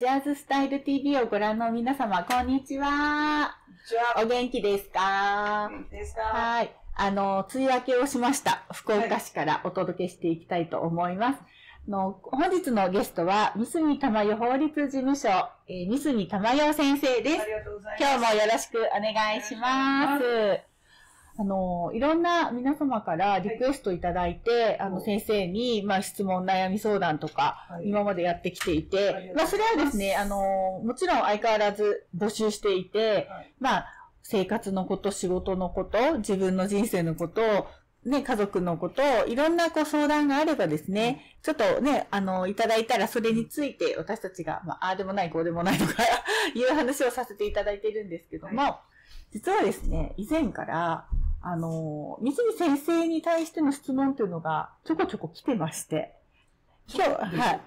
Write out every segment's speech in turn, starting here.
ジャズスタイル TV をご覧の皆様、こんにちは。じゃあ、お元気ですか？ですか？はい。あの、梅雨明けをしました。福岡市からお届けしていきたいと思います。あの本日のゲストは、三住玉代法律事務所、えー、三住玉代先生ですあ。りがとうございます。今日もよろしくお願いします。あの、いろんな皆様からリクエストいただいて、あの、先生に、まあ、質問、悩み相談とか、はい。今までやってきていてがとうござい、まあ、それはですね、あの、もちろん相変わらず募集していて、はい。まあ、生活のこと、仕事のこと、自分の人生のこと、ね、家族のこと、いろんなこう相談があればですね、ちょっとね、あの、いただいたらそれについて私たちが、まあ、ああでもない、こうでもないとか いう話をさせていただいているんですけども、実はですね、以前から、あの、三住先生に対しての質問というのがちょこちょこ来てまして、今日、はい。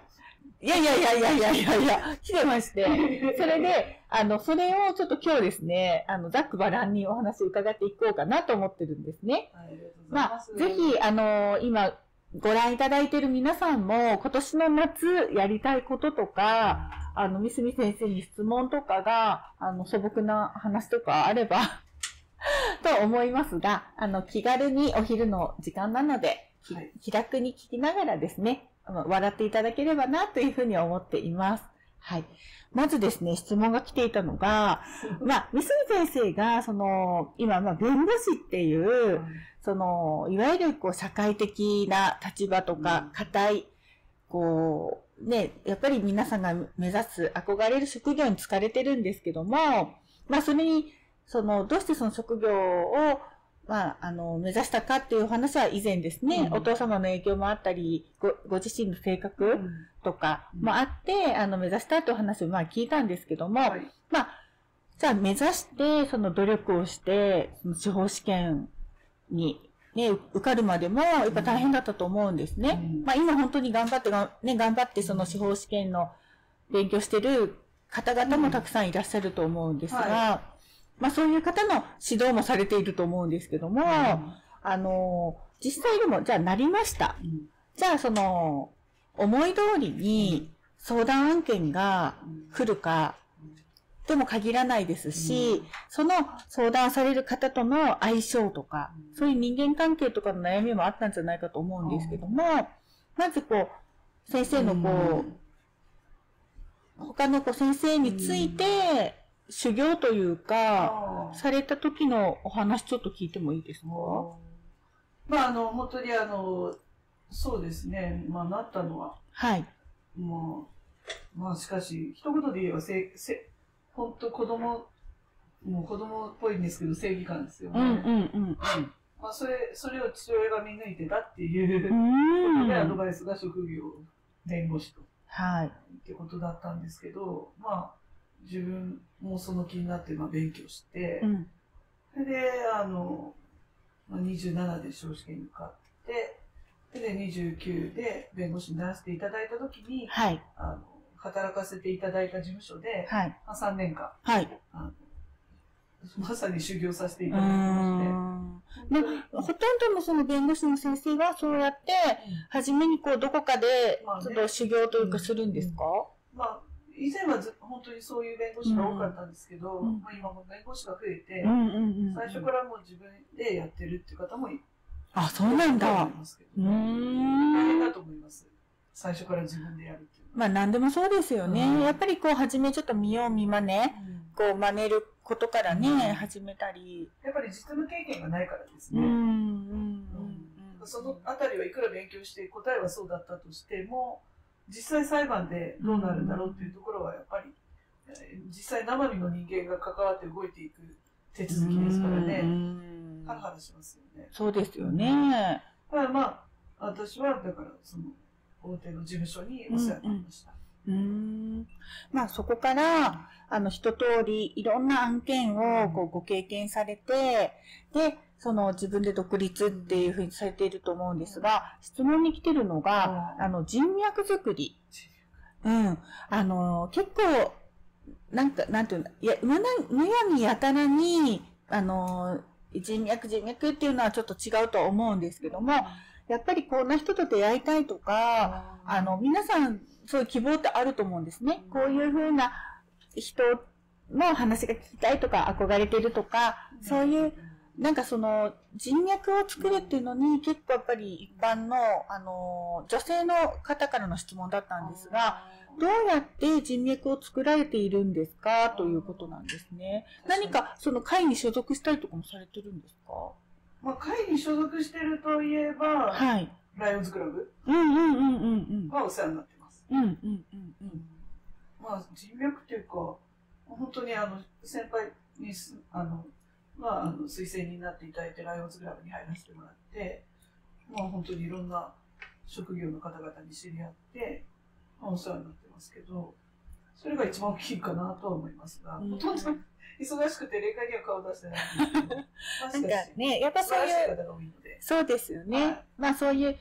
いやいやいやいやいやいやいや、来てまして、それで、あの、それをちょっと今日ですね、あの、ざっくばらんにお話を伺っていこうかなと思ってるんですね。まあます。、ぜひ、あの、今、ご覧いただいている皆さんも、今年の夏やりたいこととか、あの、三住先生に質問とかが、あの、素朴な話とかあれば、と思いますが、あの、気軽にお昼の時間なので、きはい気楽に聞きながらですね、笑っていただければなというふうに思っています。はい。まずですね、質問が来ていたのが、まあ、三住先生が、その、今、まあ、弁護士っていう、その、いわゆるこう社会的な立場とかうん、固い、こう、ね、やっぱり皆さんが目指す、憧れる職業に疲れてるんですけども、まあそれに、その、どうしてその職業を、まあ、あの、目指したかっていう話は以前ですね、うん。お父様の影響もあったり、ご、ご自身の性う格ん。とかうんもあって、あの、目指したという話をまあ聞いたんですけども、はい。まあ、じゃあ目指して、その努力をして、その司法試験に、ね、受かるまでも、やっぱ大変だったと思うんですね。うん。まあ今本当に頑張ってが、ね、頑張ってその司法試験の勉強してる方々もたくさんいらっしゃると思うんですが、はまあそういう方の指導もされていると思うんですけども、うん。あの、実際でも、じゃあなりました。うん。じゃあその、思い通りに相談案件が来るか、とも限らないですし、うん。その相談される方との相性とか、うん。そういう人間関係とかの悩みもあったんじゃないかと思うんですけども、まずこう、先生のこう、他のこう先生について、修行というか、された時のお話ちょっと聞いてもいいですか？まあ、あの、本当にあの、そうですね、まあ、なったのは、はい。もう、まあ、しかし、一言で言えば、せ、せ、本当子供、もう子供っぽいんですけど、正義感ですよね。うんうんうん。まあ、それ、それを父親が見抜いてたっていううーんで、アドバイスが職業、弁護士と。はい。ってことだったんですけど、まあ、自分もその気になって、まあ、勉強してう、ん。それで、あの、まあ、27で司法試験に受かって、それで29で弁護士にならせていただいたときに、はい。あの、働かせていただいた事務所で、はい。まあ、3年間、はい。あの、まさに修行させていうたーだきまん。して、で本ほとんどのその弁護士の先生はそうやって、初めにこうどこかでちょっと修行というかするんですか、まあ、以前はず本当にそういう弁護士が多かったんですけど、うんまあ、今も弁護士が増えて、うんうんうん。最初からもう自分でやってるっていう方もいあ、そうなんだうー大変だん。と思います。最初から自分でやるっていうまあ何でもそうですよね。うんうんやっぱりこう初めちょっと見よう見まね、のは。こう真似ることからね、うん始めたり。やっぱり実務経験がないからですね。うんうんうんうん。そのあたりはいくら勉強して答えはそうだったとしても、実際裁判でどうなるんだろうっていうところはやっぱり、えー実際生身の人間が関わって動いていく手続きですからうね、んハラハラしますよね。そうですよね。だからまあ、私はだからその大手の事務所にお世話になりました。うーんまあそこから、あの一通りいろんな案件をこうご経験されて、で、その自分で独立っていうふうにされていると思うんですが、質問に来てるのが、うん。あの人脈作り。うん。あの、結構、なんか、なんていうの、いや、むなむやみやたらに、あの、人脈人脈っていうのはちょっと違うと思うんですけども、ややっぱりこんな人と出会いたいとか、あの、皆さん、そういう希望ってあると思うんですね。こういうふうな人の話が聞きたいとか、憧れてるとか、そういう、なんかその人脈を作るっていうのに結構やっぱり一般の、あの、女性の方からの質問だったんですが、どうやって人脈を作られているんですかということなんですね。何かその会に所属したりとかもされてるんですか？まあ、会に所属してるといえば、はい。ライオンズクラブうんうんうんうんうん。はお世話になってます。うんうんうんうん。まあ、人脈っていうか、本当にあの、先輩にす、あの、まあ、あの推薦になっていただいて、ライオンズクラブに入らせてもらって、まあ、本当にいろんな職業の方々に知り合って、まあ、お世話になってますけど、それが一番大きいかなとは思いますが、うん。ほとんど忙しくて霊界には顔出してないんですけど、ま あなんかね、やっぱ素そういう、晴らしい方が多いので、そうですよね。はい。まあそういう、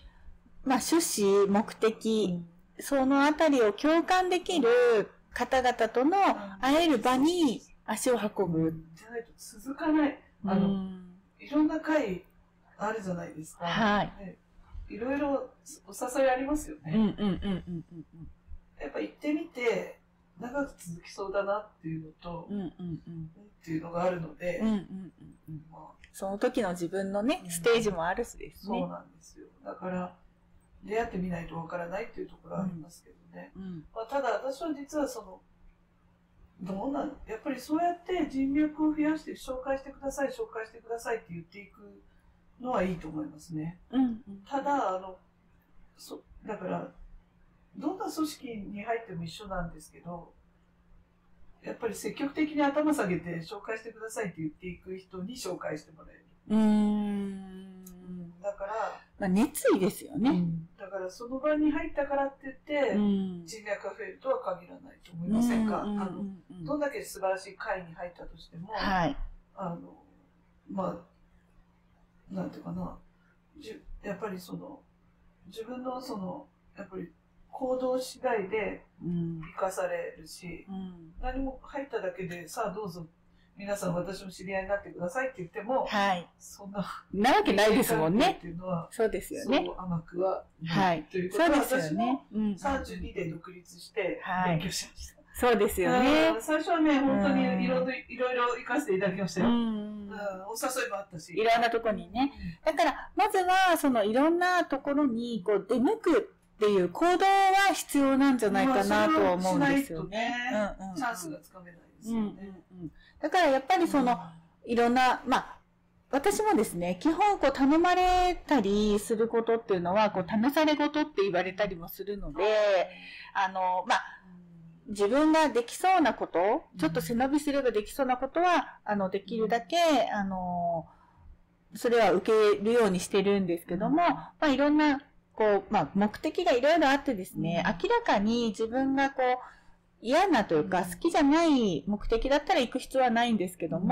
まあ趣旨、目的、そのあたりを共感できる方々との会える場に足を運ぶ。じゃないと続かない。あの、うんいろんな会あるじゃないですか。はいねいろいろお誘いありますよね。うんうんうんうんうんやっぱ行ってみて、長く続きそうだなっていうのと、うんうんうんっていうのがあるので、うんうんうんうんまあ、その時の自分のねう、んステージもあるしですそうね。なんですよ。だから、出会ってみないとわからないっていうところはありますけどね。うんまあ、ただ私は実はその、どうなんやっぱりそうやって人脈を増やして紹介してください、紹介してくださいって言っていくのはいいと思いますね。うんうんただ、あの、そ、だから、どんな組織に入っても一緒なんですけど、やっぱり積極的に頭下げて紹介してくださいって言っていく人に紹介してもらえる。うーん。だから、まあ熱意ですよね。だからその場に入ったからって言って、うん。人脈が増えるとは限らないと思いませんか、うんうんあのうんどんだけ素晴らしい会に入ったとしても、はい。あの、まあ、なんていうかな、じやっぱりその、自分のその、やっぱり行動次第でうん。生かされるし、うん。何も入っただけで、さあどうぞ、皆さん私の知り合いになってくださいって言っても、はい。そんな、なわけないですもんっね。ていうのは、そうですよそうね。甘くはな。はいい。ということは、そうですよ私もね。うん。32で独立してはい勉強しました。そうですよねう。ん最初はね、本当にうんいろいろいろいろ行かせていただきましたよ。うん。うんお誘いもあったし。いろんなとこにね。だから、まずは、そのいろんなところに、こう、出向くっていう行動は必要なんじゃないかなとは思うんですよね。チャンスがつかめないですよね。うん。だからやっぱりその、いろんな、まあ、私もですね、基本こう頼まれたりすることっていうのは、こう試され事って言われたりもするので、あの、まあ、自分ができそうなこと、ちょっと背伸びすればできそうなことは、あの、できるだけ、あの、それは受けるようにしてるんですけども、まあ、いろんな、こう、まあ、目的がいろいろあってですね、うん。明らかに自分がこう、嫌なというか、うん好きじゃない目的だったら行く必要はないんですけども、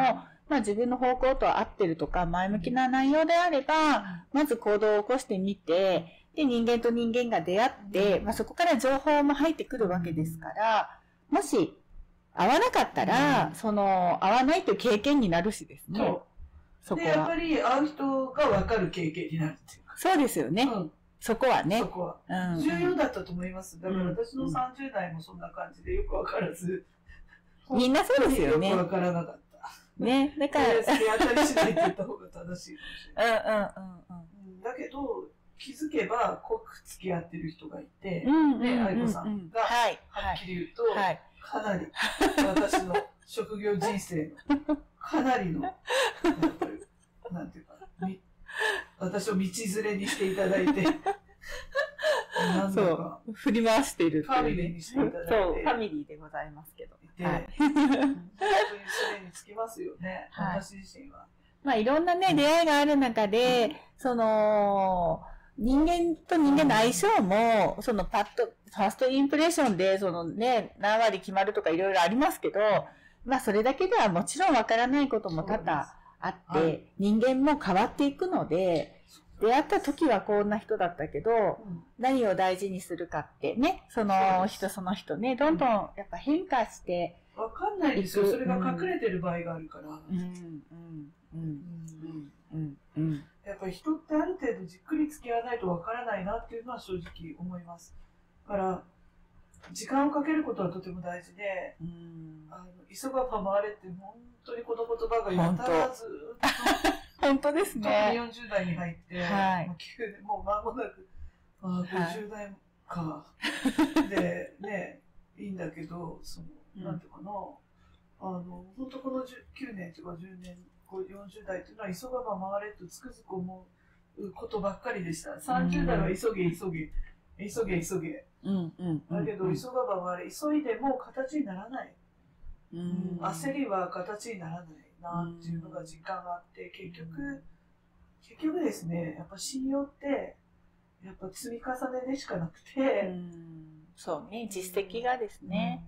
まあ自分の方向と合ってるとか、前向きな内容であれば、まず行動を起こしてみて、で、人間と人間が出会って、うんまあそこから情報も入ってくるわけですから、もし、合わなかったら、うんその、合わないという経験になるしですね。そ。こで、やっぱは。り会う人が分かる経験になるっていうか。そうですよね。うんそこはねそ。こは。うん。重要だったと思います。だからうん私の30代もそんな感じでよく分からず。みんなそうですよねよく分からなかった。ね。だから、当たりしないって言った方が正しいかもしれない。うんうんだけど、気づけば濃く付き合ってる人がいて、うん。うん。うん。ねうん愛子さんがはい。ははい。っきり言うと、はい。かなり私の職業人生の かなりの、なんていうか、み私を道連れにしていただいて、そう。振り回しているファミリーにしていただいて。そう、ファミリーでございますけど。はい。本当にそれにつきますよね、はい。私自身は。まあいろんなね、出会いがある中で、その、人間と人間の相性も、そのパッと、ファーストインプレッションで、そのね、何割決まるとかいろいろありますけど、まあそれだけではもちろんわからないことも多々あって、はい。人間も変わっていくので、出会った時はこんな人だったけど、うん。何を大事にするかってね、その人その人ね、どんどんやっぱ変化して、わかんないですよ。それが隠れてる場合があるから。うん、うん、うん、うん。うん、うん、やっぱり人ってある程度じっくり付き合わないとわからないなっていうのは正直思います。だから、時間をかけることはとても大事で、うん。あの急がば回れって本当にこの言葉がやたらずーっと本当。ですね。40代に入って、はい。もう9年もう間もなく、あはい。50代か、でねいいんだけどその、うん。なんていうかな。あの本当この10 9年とか10年こう40代っていうのは急がば回れとつくづく思うことばっかりでした。30代は急げ急げ急げ急げうんうんだけど急がば回れ急いでも形にならない。うん。焦りは形にならないなっていうのが実感があって結局結局ですねやっぱ信用ってやっぱ積み重ねでしかなくうて、ん。そうね、実績がですね。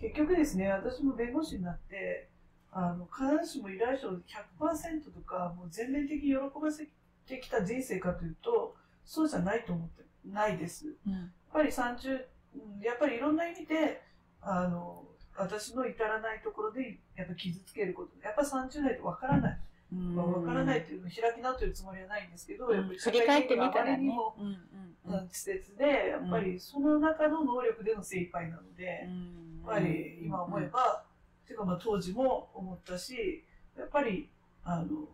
結局ですね私も弁護士になってあの必ずしも依頼書を100%とかもう全面的に喜ばせてきた人生かというとそうじゃないと思ってないです。うんぱり30、うんやっぱりいろんな意味で、あの、私の至らないところで、やっぱ傷つけること。やっぱ30代ってわからない。まあ、わからないっていうのを開き直ってるつもりはないんですけど、やっぱり振り返ってみた社会的にはあまりにも、。うんうんううんん、稚拙で、やっぱりその中の能力での精一杯なので、やっぱり今思えば、ていうかまあ当時も思ったし、やっぱり、あの、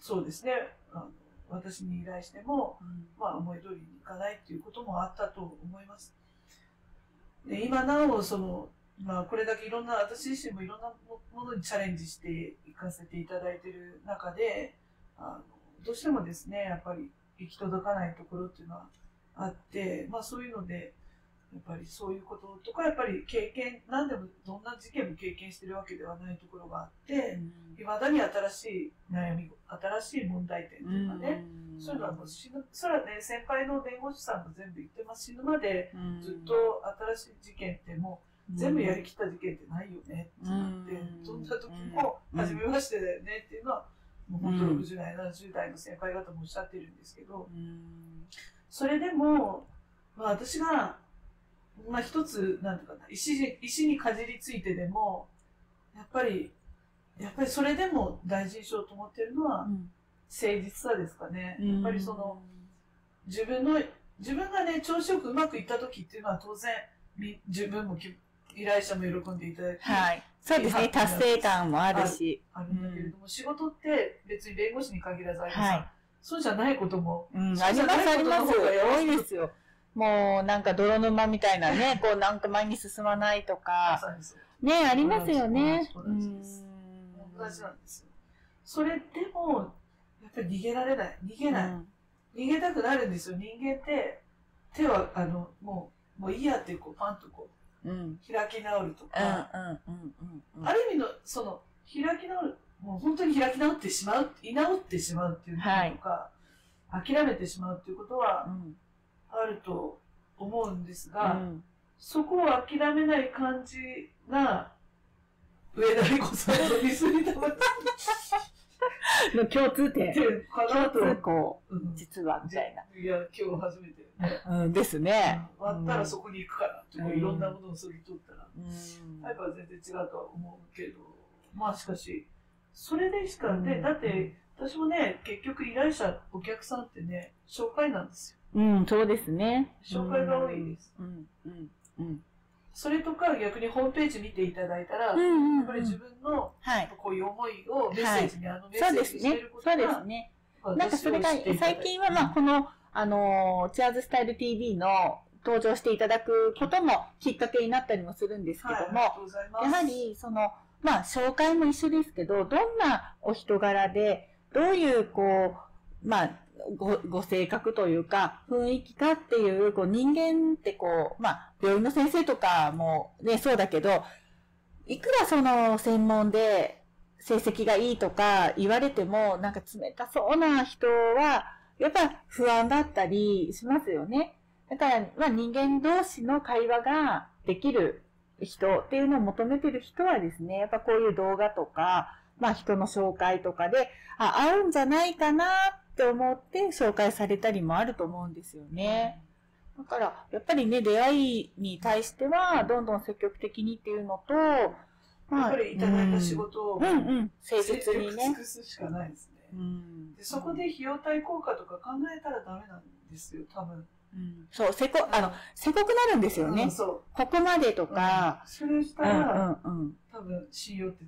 そうですね、あの私に依頼しても、まあ、思い通りにいかないっていうこともあったと思います。で今なおその、まあ、これだけいろんな私自身もいろんなもものにチャレンジしていかせていただいている中であのどうしてもですねやっぱり行き届かないところっていうのはあって、まあ、そういうのでやっぱりそういうこととかやっぱり経験何でもどんな事件も経験してるわけではないところがあっていまだに新しい悩み新しい問題点というかね、そういうのはもう死ぬ、それはね、先輩の弁護士さんも全部言ってます。死ぬまでずっと新しい事件ってもう全部やりきった事件ってないよねってなって、うん。どんな時もうん。初めましてだよねっていうのは、もう本当60代、70代の先輩方もおっしゃってるんですけど、それでも、まあ私が、まあ一つ、なんていうかな、石に、石にかじりついてでも、やっぱり、やっぱりそれでも大事にしようと思ってるのは、誠実さですかね。やっぱりその、自分の自分がね調子よくうまくいった時っていうのは当然み自分もき依頼者も喜んでいただいてはい。そうですね、達成感もあるし。あるんだけれども、仕事って別に弁護士に限らずあります、はいそうじゃないこともうん、あります、あります。多いですよ。もう、なんか泥沼みたいなね、こう、なんか前に進まないとまか、ね、ありますよね。同じです同じなんですよそれでもやっぱり逃げられない逃げない、逃げたくなるんですよ人間って手はあのもうもういいやってこうパンとこうん。うん。う開き直るとうん、か、うん、うん、うん。ある意味のその開き直るもう本当に開き直ってしまう居直ってしまうっていうこととか、諦めてしまうっていうことはうん。あると思うんですうが、ん。そこを諦めない感じが上田理子さんとミスリタマ の共通点。点かなと。共通項、うん実は、みたいいや今日初めてね。な。うん、ですね。割ったらそこに行くからとか、うんいろんなものをそぎ取ったら、うん。タイプは全然違うとは思うけど、まあしかし、それでしか、うんで、だって、私もね、結局依頼者、お客さんってね、紹介なんですよ。うん、そうですね。紹介が多いです。うん、うん、うん。それとか逆にホームページ見ていただいたら、うん、うん。やっぱり自分のはい。こういう思いをメッセージに、あのメッそうセージにしてですねるこ。とそうですが、ね。なんかそれが最近はまあこの、あのーチアーズスタイル TV の登場していただくこともきっかけになったりもするんですけはい、ども、ありがとうございます。やはりその、まあ紹介も一緒ですけど、どんなお人柄で、どういうこう、まあ、ご、ご性格というか、雰囲気かっていう、こう人間ってこう、まあ、病院の先生とかもね、そうだけど、いくらその専門で成績がいいとか言われても、なんか冷たそうな人は、やっぱ不安だったりしますよね。だから、まあ人間同士の会話ができる人っていうのを求めてる人はですね、やっぱこういう動画とか、まあ人の紹介とかで、あ、合うんじゃないかなって思って紹介されたりもあると思うんですよね。だから、やっぱりね、出会いに対しては、どんどん積極的にっていうのと、やっぱりいただいた仕事を、うんうん、誠実にね尽。くすしかないですね。うんでそこで費用対効果とか考えたらダメなんですよ、多分。うんそう、せこ、あの、せこくなるんですよねうん。そここまでとう。か、それしたうんら、うんうん。多分信用って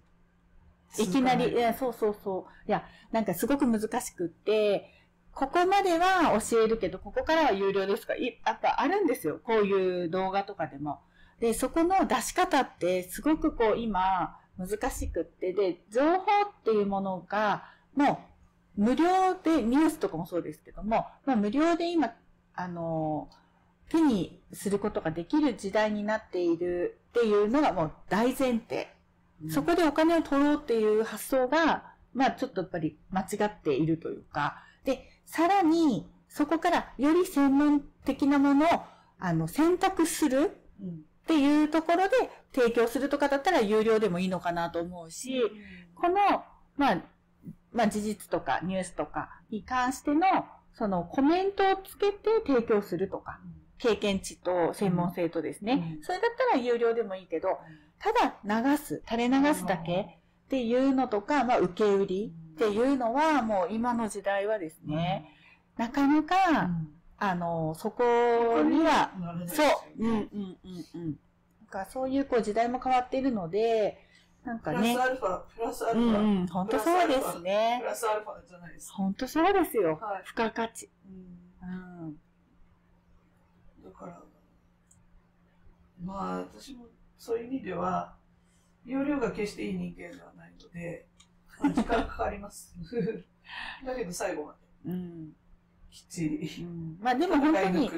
いきなり、いや、そうそうそう。いや、なんかすごく難しくって、ここまでは教えるけど、ここからは有料ですか？いやっぱあるんですよ。こういう動画とかでも。で、そこの出し方ってすごくこう今難しくって、で、情報っていうものがもう無料で、ニュースとかもそうですけども、まあ無料で今、あの、手にすることができる時代になっているっていうのがもう大前提。そこでお金を取ろうっていう発想が、まあちょっとやっぱり間違っているというか、で、さらに、そこからより専門的なものを、あの、選択するうんっていうところで提供するとかだったら有料でもいいのかなと思うし、この、まあ、まあ事実とかニュースとかに関しての、そのコメントをつけて提供するとか、経験値と専門性とですね、うん。それだったら有料でもいいけど、ただ流す、垂れ流すだけっていうのとか、まあ受け売りっていうのはもう今の時代はですね、なかなか、あの、そこには、そう、うんうんうんうん。なんかそういうこう時代も変わっているので、なんかねプラス、アルファ、プラスアルファ、うんうん、本当そうですプね。ラスアルファじゃないですか。本当そうですよ。はい付加価値。うんうん。だから、まあ私もそういう意味では、容量が決していい人間ではないので、まあ時間かかります。だけど最後までうん。きっちり。うんまあでも本当に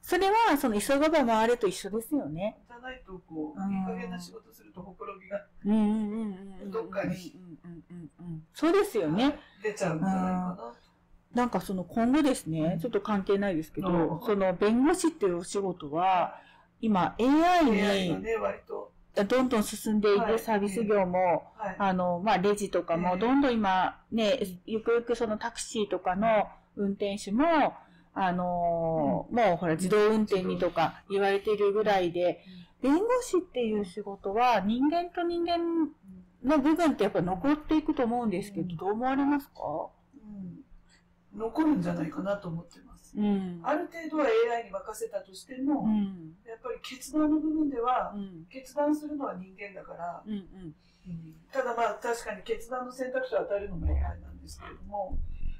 それはその急がば回れと一緒ですよね。じゃないと、こう、うんいい加減な仕事するとほころびがうんうんうんうんうん。どっかにうんうんうんうん。そうですよね。出ちゃうんじゃないかな。なんかその今後ですねう、んちょっと関係ないですけうどん、その弁護士っていうお仕事は、今 AI AI がにね、割と、どんどん進んでいはい。るサービス業も、はい。あの、まあ、レジとかええもどんどん今ね、ゆくゆくそのタクシーとかの運転手も、あのーもうほら自動運転にとか言われているぐらいで、弁護士っていう仕事は人間と人間の部分ってやっぱ残っていくと思うんですけど、どう思われますか？うん。残るんじゃないかなと思ってます。うん。ある程度は AI に任せたとしても、うん。やっぱり決断の部分では、うん。決断するのは人間だから、うん。うん。ただまあ確かに決断の選択肢を与えるのも AI なんですけれども、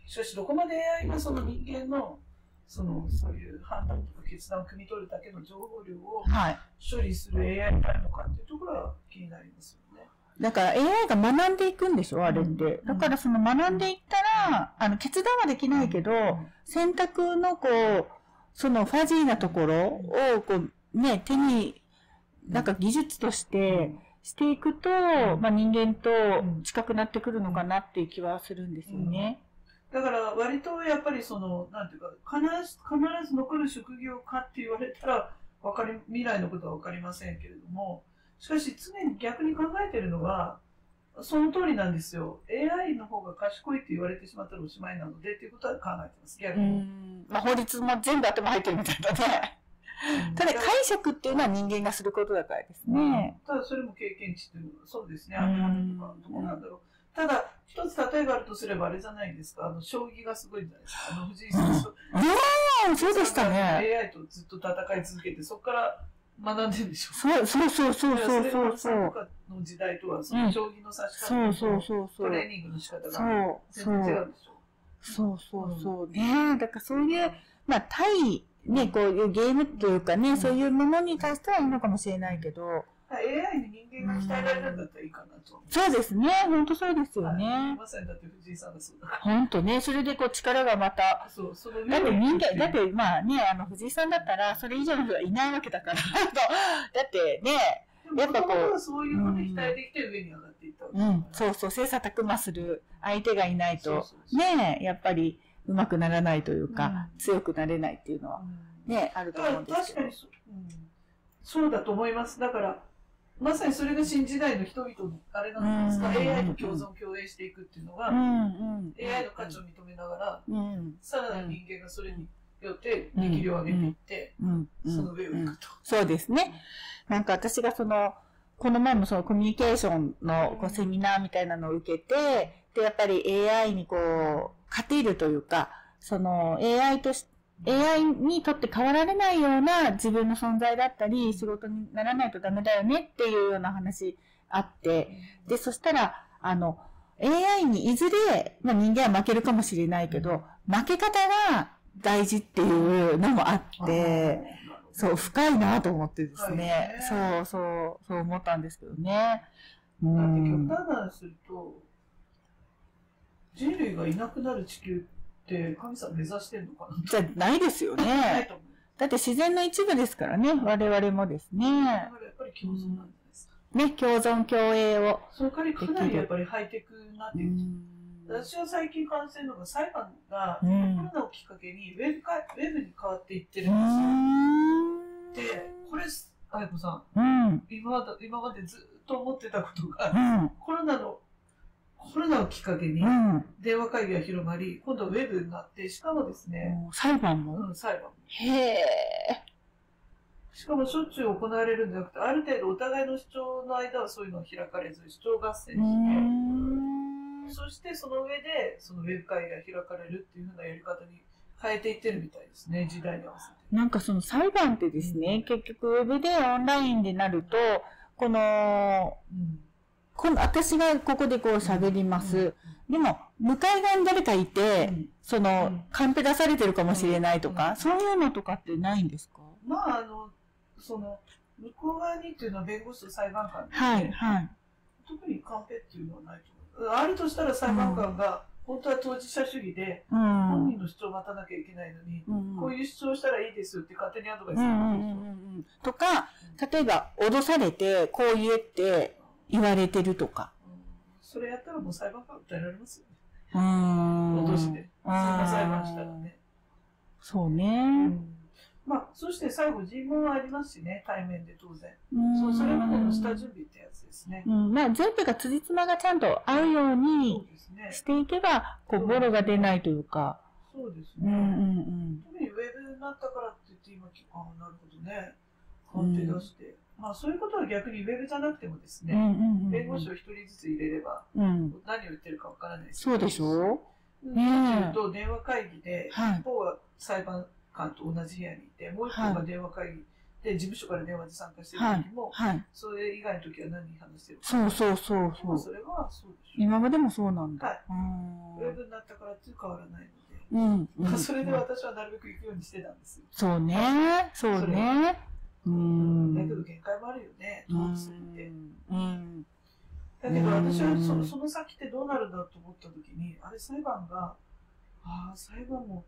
しかしどこまで AI がその人間のそのそういう判断とか決断を汲み取るだけの情報量をはい。処理する AI になるのかっていうところは気になりますよね。だから AI が学んでいくんでしょあれって。うん。だからその学んでいったら、あの、決断はできないけど、選択のこう、そのファジーなところをこう、ね、手に、なんか技術としてしていくと、ん。まあ人間と近くなってくるのかなっていう気はするんですよね。だから割とやっぱりその、なんていうか、必ず必ず残る職業かって言われたら、わかり、未来のことはわかりませんけれども、しかし常に逆に考えてるのは、その通りなんですよ。AI の方が賢いって言われてしまったらおしまいなのでっていうことは考えてます、逆うに。ん。まあ法律も全部頭入ってるみたいだね。ただ解釈っていうのは人間がすることだからですね。ただそれも経験値っていうのはそうですね、うんあるあるとか、どうなんだろう。ただ、一つ例えがあるとすればあれじゃないですか、あの、将棋がすごいじゃないですか。あの、藤井さん、そううん、そうでしたね。AI とずっと戦い続けて、そこから学んでるんでしょそうそうそうそうそうそうそう。時代とは、その将棋の指し方そうそうとそうそう。トレーニングの仕方そがう、全そう。然違うでしょ。そうそうそう。ねだからそういう、まあ、対、ね、こういうゲームというかね、そういうものに対してはいいのかもしれないけど、AI に人間が鍛えられるんだったらいいかなと思う。そうですね、本当そうですよはい。ね。まさにだって藤井さんがそうだか本当ね、それでこう力がまた、ら。そう、その上だって人間、だっってまあね、あの、藤井さんだったら、それ以上の人はいないわけだから。だってね、やっぱこうそういうので鍛えてきて上に上がっていったわけうん、だからそうそう、切磋琢磨する相手がいないと、ね、やっぱり上手くならないというか、うん。強くなれないっていうのは、うん。ね、あると思うんですけど。ら確かに。そ,、うん、そうだと思います。だから、まさにそれが新時代の人々のあれなんですか、うん AI と共存共栄していくっていうのが、うんうん。AI の価値を認めながら、うん。さらなる人間がそれによって力量を上げていって、うん。その上を行くと。そうですね。なんか私がその、この前もそのコミュニケーションのこうセミナーみたいなのを受けて、ってやっぱり AI にこう、勝てるというか、その AI とし、AI にとって変わられないような自分の存在だったり、仕事にならないとダメだよねっていうような話あって、で、そしたら、あの、AI にいずれ、まあ人間は負けるかもしれないけど、負け方が大事っていうのもあって、そう、深いなと思ってですね。そうそう、そう思ったんですけどね。うだってん極。端な話すると、人類がいなくなる地球って神様目指してんのかな？じゃないですよないね。と思う。だって自然の一部ですからね、我々もですだね。からやっぱり共存なんですか。ね、共存共栄を。その代わりかなりやっぱりハイテクになっていく。うん私は最近感じてるのが裁判がコうんロナをきっかけにウェブかウェブに変わっていってるうんですよ。で、これ、あやこさん、うん。今まで今までずっと思ってたことうが、ん。コロナの、コロナをきっかけにうん。電話会議が広まり、今度ウェブになって、しかもですね、裁判も？うん、裁判。へえ。しかもしょっちゅう行われるんじゃなくて、ある程度お互いの主張の間はそういうのは開かれず、主張合戦うして、ん。そしてその上で、そのウェブ会議が開かれるっていうふうなやり方に変えていってるみたいですね、時代に合わせて。なんかその裁判ってですね、結局ウェブでオンラインでなると、この、うん。この私がここでこう喋ります。でも、向かい側に誰かいて、うん。そのうん、カンペ出されてるかもしれないとか、うん。そういうのとかってないんですか？まあ、あの、その、向こう側にっていうのは弁護士と裁判官で、はい、はい。特にカンペっていうのはないと思う。あるとしたら裁判官が、本当は当事者主義で、うん。本人の主張を待たなきゃいけないのに、うん。こういう主張したらいいですよって勝手にアドバイスするうんうんうんうんうん。とか、例えば、脅されて、こう言えって言われてるとか。うんそれやったらもう裁判官訴えられますよね。うーん。脅しで。そんな裁判したらね。そうね。まあ、そして最後尋問はありますしね、対面で当然。うんそうそれまでの下準備ってやつですね。うん、まあ、全部が辻褄がちゃんと合うように。していけば、こう、ボロが出ないというか。そうですうんうんね。うん。特にウェブになったからって言って今、ああ、なるほどね。判定出して。まあ、そういうことは逆にウェブじゃなくてもですね、うんうんうん。弁護士を一人ずつ入れれば、うん。何を言ってるかわからないですそうでしょ？うねと、電話会議で、はい一方は裁判官と同じ部屋にいて、もう一方が電話会議で、事務所から電話で参加してる時も、はい。それ以外の時は何話してるか。そうそうそうまそう。あそれはそうでしょ今までもそうなんだ。はいうんウェブになったからって変わらないので、うん。まあそれで私はなるべく行くようにしてたんですよ。そうね。そうね。うん。だけど限界もあるよね、て。うん。だけど私はそその先ってどうなるんだと思った時に、あれ裁判が、ああ、裁判も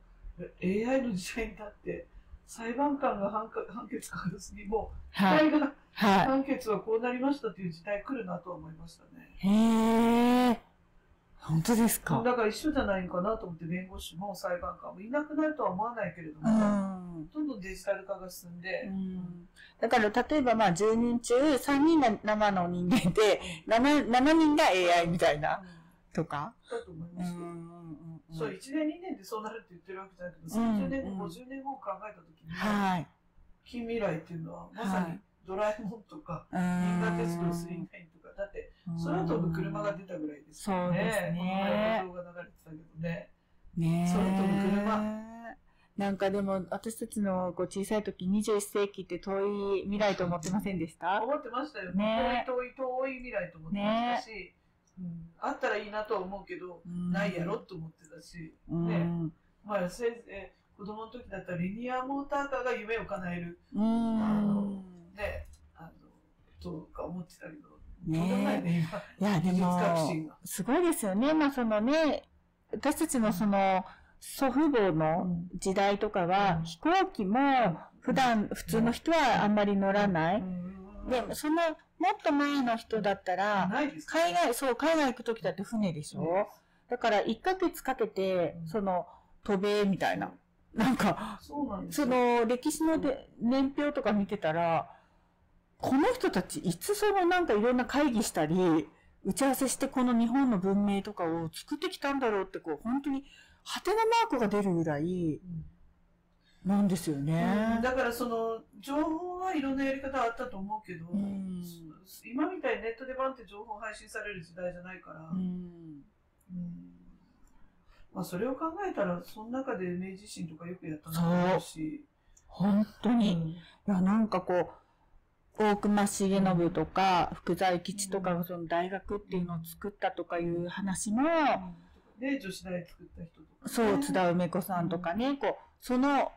AI の時代になって、裁判官が判か判決変わるすぎ、もう、がは判決はこうなりましたという時代来るなとは思いましたね。い。へえ。本当ですか？だから一緒じゃないのかなと思って弁護士も裁判官もいなくなるとは思わないけれどうも、ん。どんどんデジタル化が進んで、うん。だから、例えば、まあ、10人中3人が生の人間で、7, 7人が AI みたいな、とか？だと思いますよ。そう、う1年、2年でそうなるって言ってるわけじゃないけど、うん30年後、うん。50年後を考えたときに、はい。近未来っていうのは、まさにはい。ドラえもんとか、銀銀河鉄道999とか、だって、空飛ぶ車が出たぐらいですからそうですね。この前映像が流れてたけどね。ねえ。空飛ぶ車なんかでも、私たちのこう小さい時、21世紀って遠い未来と思ってませんでした？思ってましたよ。ね遠い遠い遠い未来と思ってましたし、うん、あったらいいなとは思うけど、ないやろと思ってたし、うん。ねまあ、せいぜい子供の時だったらリニアモーターカーが夢を叶える、うん。ね、あの、とか思ってたけど、ねね、今。いや、でもすごいですよね。まあ、そのね、私たちのその、祖父母の時代とかは、うん飛行機も普段、普通の人はあんまり乗らない。で、その、もっと前の人だったら、海外、そう、海外行くときだって船でしょ？だから、1ヶ月かけてう、んその、渡米みたいな。なんか、そ。の、歴史ので年表とか見てたら、この人たち、いつそのなんかいろんな会議したり、打ち合わせしてこの日本の文明とかを作ってきたんだろうって、こう、本当に、ハテナマークが出るぐらいうんなんですよね。だからその情報はいろんなやり方あったと思うけど、うん今みたいにネットでバンって情報配信される時代じゃないから、うん。うんまあ、それを考えたら、その中で明治維新とかよくやったなと思うし。本当に。うんいや、なんかこう、大隈重信とか、福沢諭吉とかがその大学っていうのを作ったとかいう話も、で、女子大作った人とか、そう、津田梅子さんとかね、こう、その、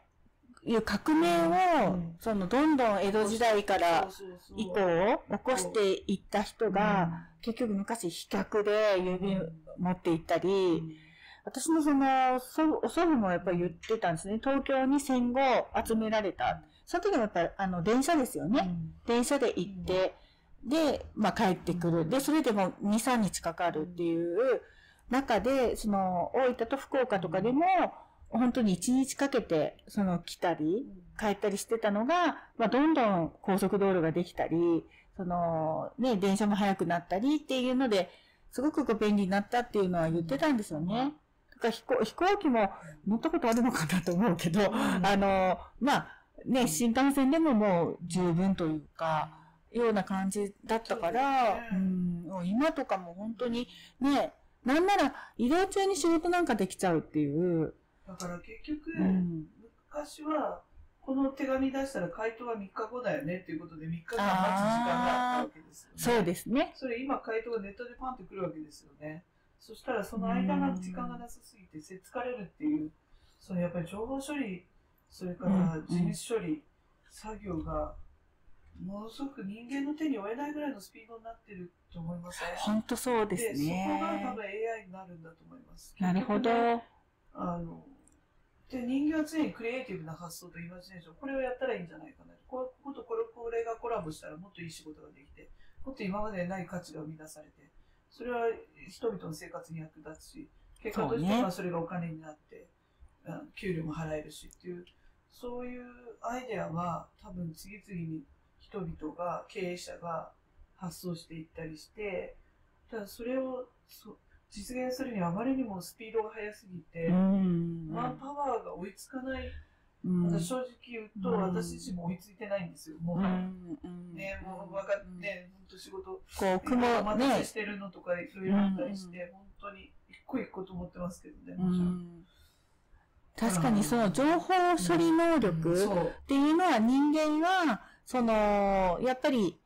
いう革命を、うん。その、どんどん江戸時代から以降、起こしていった人が、結局昔飛脚で指持って行ったうり、ん。私のその、祖父もやっぱり言ってたんですね。東京に戦後集められた。その時もやっぱり、あの、電車ですよね。電車で行って、で、まあ帰ってくる。で、それでも2、3日かかるっていう中で、その、大分と福岡とかでも、本当に1日かけて、その、来たり、帰ったりしてたのが、まあ、どんどん高速道路ができたり、その、ね、電車も速くなったりっていうので、すごく便利になったっていうのは言ってたんですよね。だから飛行飛行機も乗ったことあるのかなと思うけど、あの、まあ、ね、新幹線でももう十分というか、ような感じだったから、そうね。うん、今とかも本当にね、なんなら移動中に仕事なんかできちゃうっていう、だから結局、うん、昔は、この手紙出したら回答は3日後だよねっていうことで3日間待つ時間があったわけですよね。そうですね。それ今回答がネットでパンってくるわけですよね。そしたらその間が時間がなさすぎてせっつかれるっていう、そのやっぱり情報処理、それからうん事務処理、作業が、ものすごく人間の手に負えないぐらいのスピードになってると思いますね。本当そうですそこが多ね。分 AI になるんだと思います。なるほどあの、で、人間は常にクリエイティブな発想とイマジネーション、これをやったらいいんじゃないかな。ここことこれこれがコラボしたらもっといい仕事ができて、もっと今までない価値が生み出されて、それは人々の生活に役立つし、結果としてはそれがお金になって、あ給料も払えるしっていう、そういうアイデアは多分次々に人々が、経営者が発想していったりして、ただそれをそ実現するにはあまりにもスピードが速すぎて、うん。マンパワーが追いつかない、うん。私正直言うと、うん。私自身も追いついてないんですよ、もううん。ね、もう分かって、ね、本当仕事、こう、雲お待たせねし、てるのとかいろいろあったりして、本当に一個一個と思ってますけどね、うもちろん。ん確かにその情報処理能力っていうのは人間は、その、やっぱり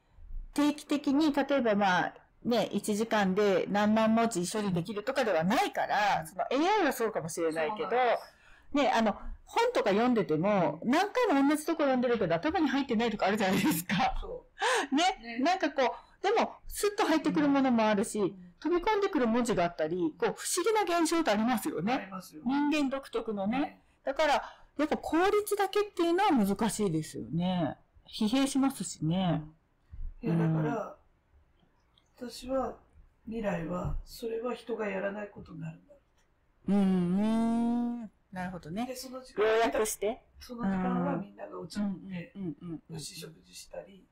定期的に、例えばまあ、ね、1時間で何万文字処理できるとかではないから、その AI はそうかもしれないけどね、あの、本とか読んでても、何回も同じとこ読んでるけど頭に入ってないとかあるじゃないですか。そね、ねなんかこう、でも、スッと入ってくるものもあるし、う。飛び込んでくる文字があったり、こう、不思議な現象ってありますよあね。よ。人間独特のね。だから、やっぱ効率だけっていうのは難しいですよね。疲弊しますしね。いや、だから、私は、未来は、それは人がやらないことになるん。だ。うん、うん。なるほどね。で、その時間要約して。その時間はみん。ながお茶うん。で、、うん、うん。美味しい食事したり、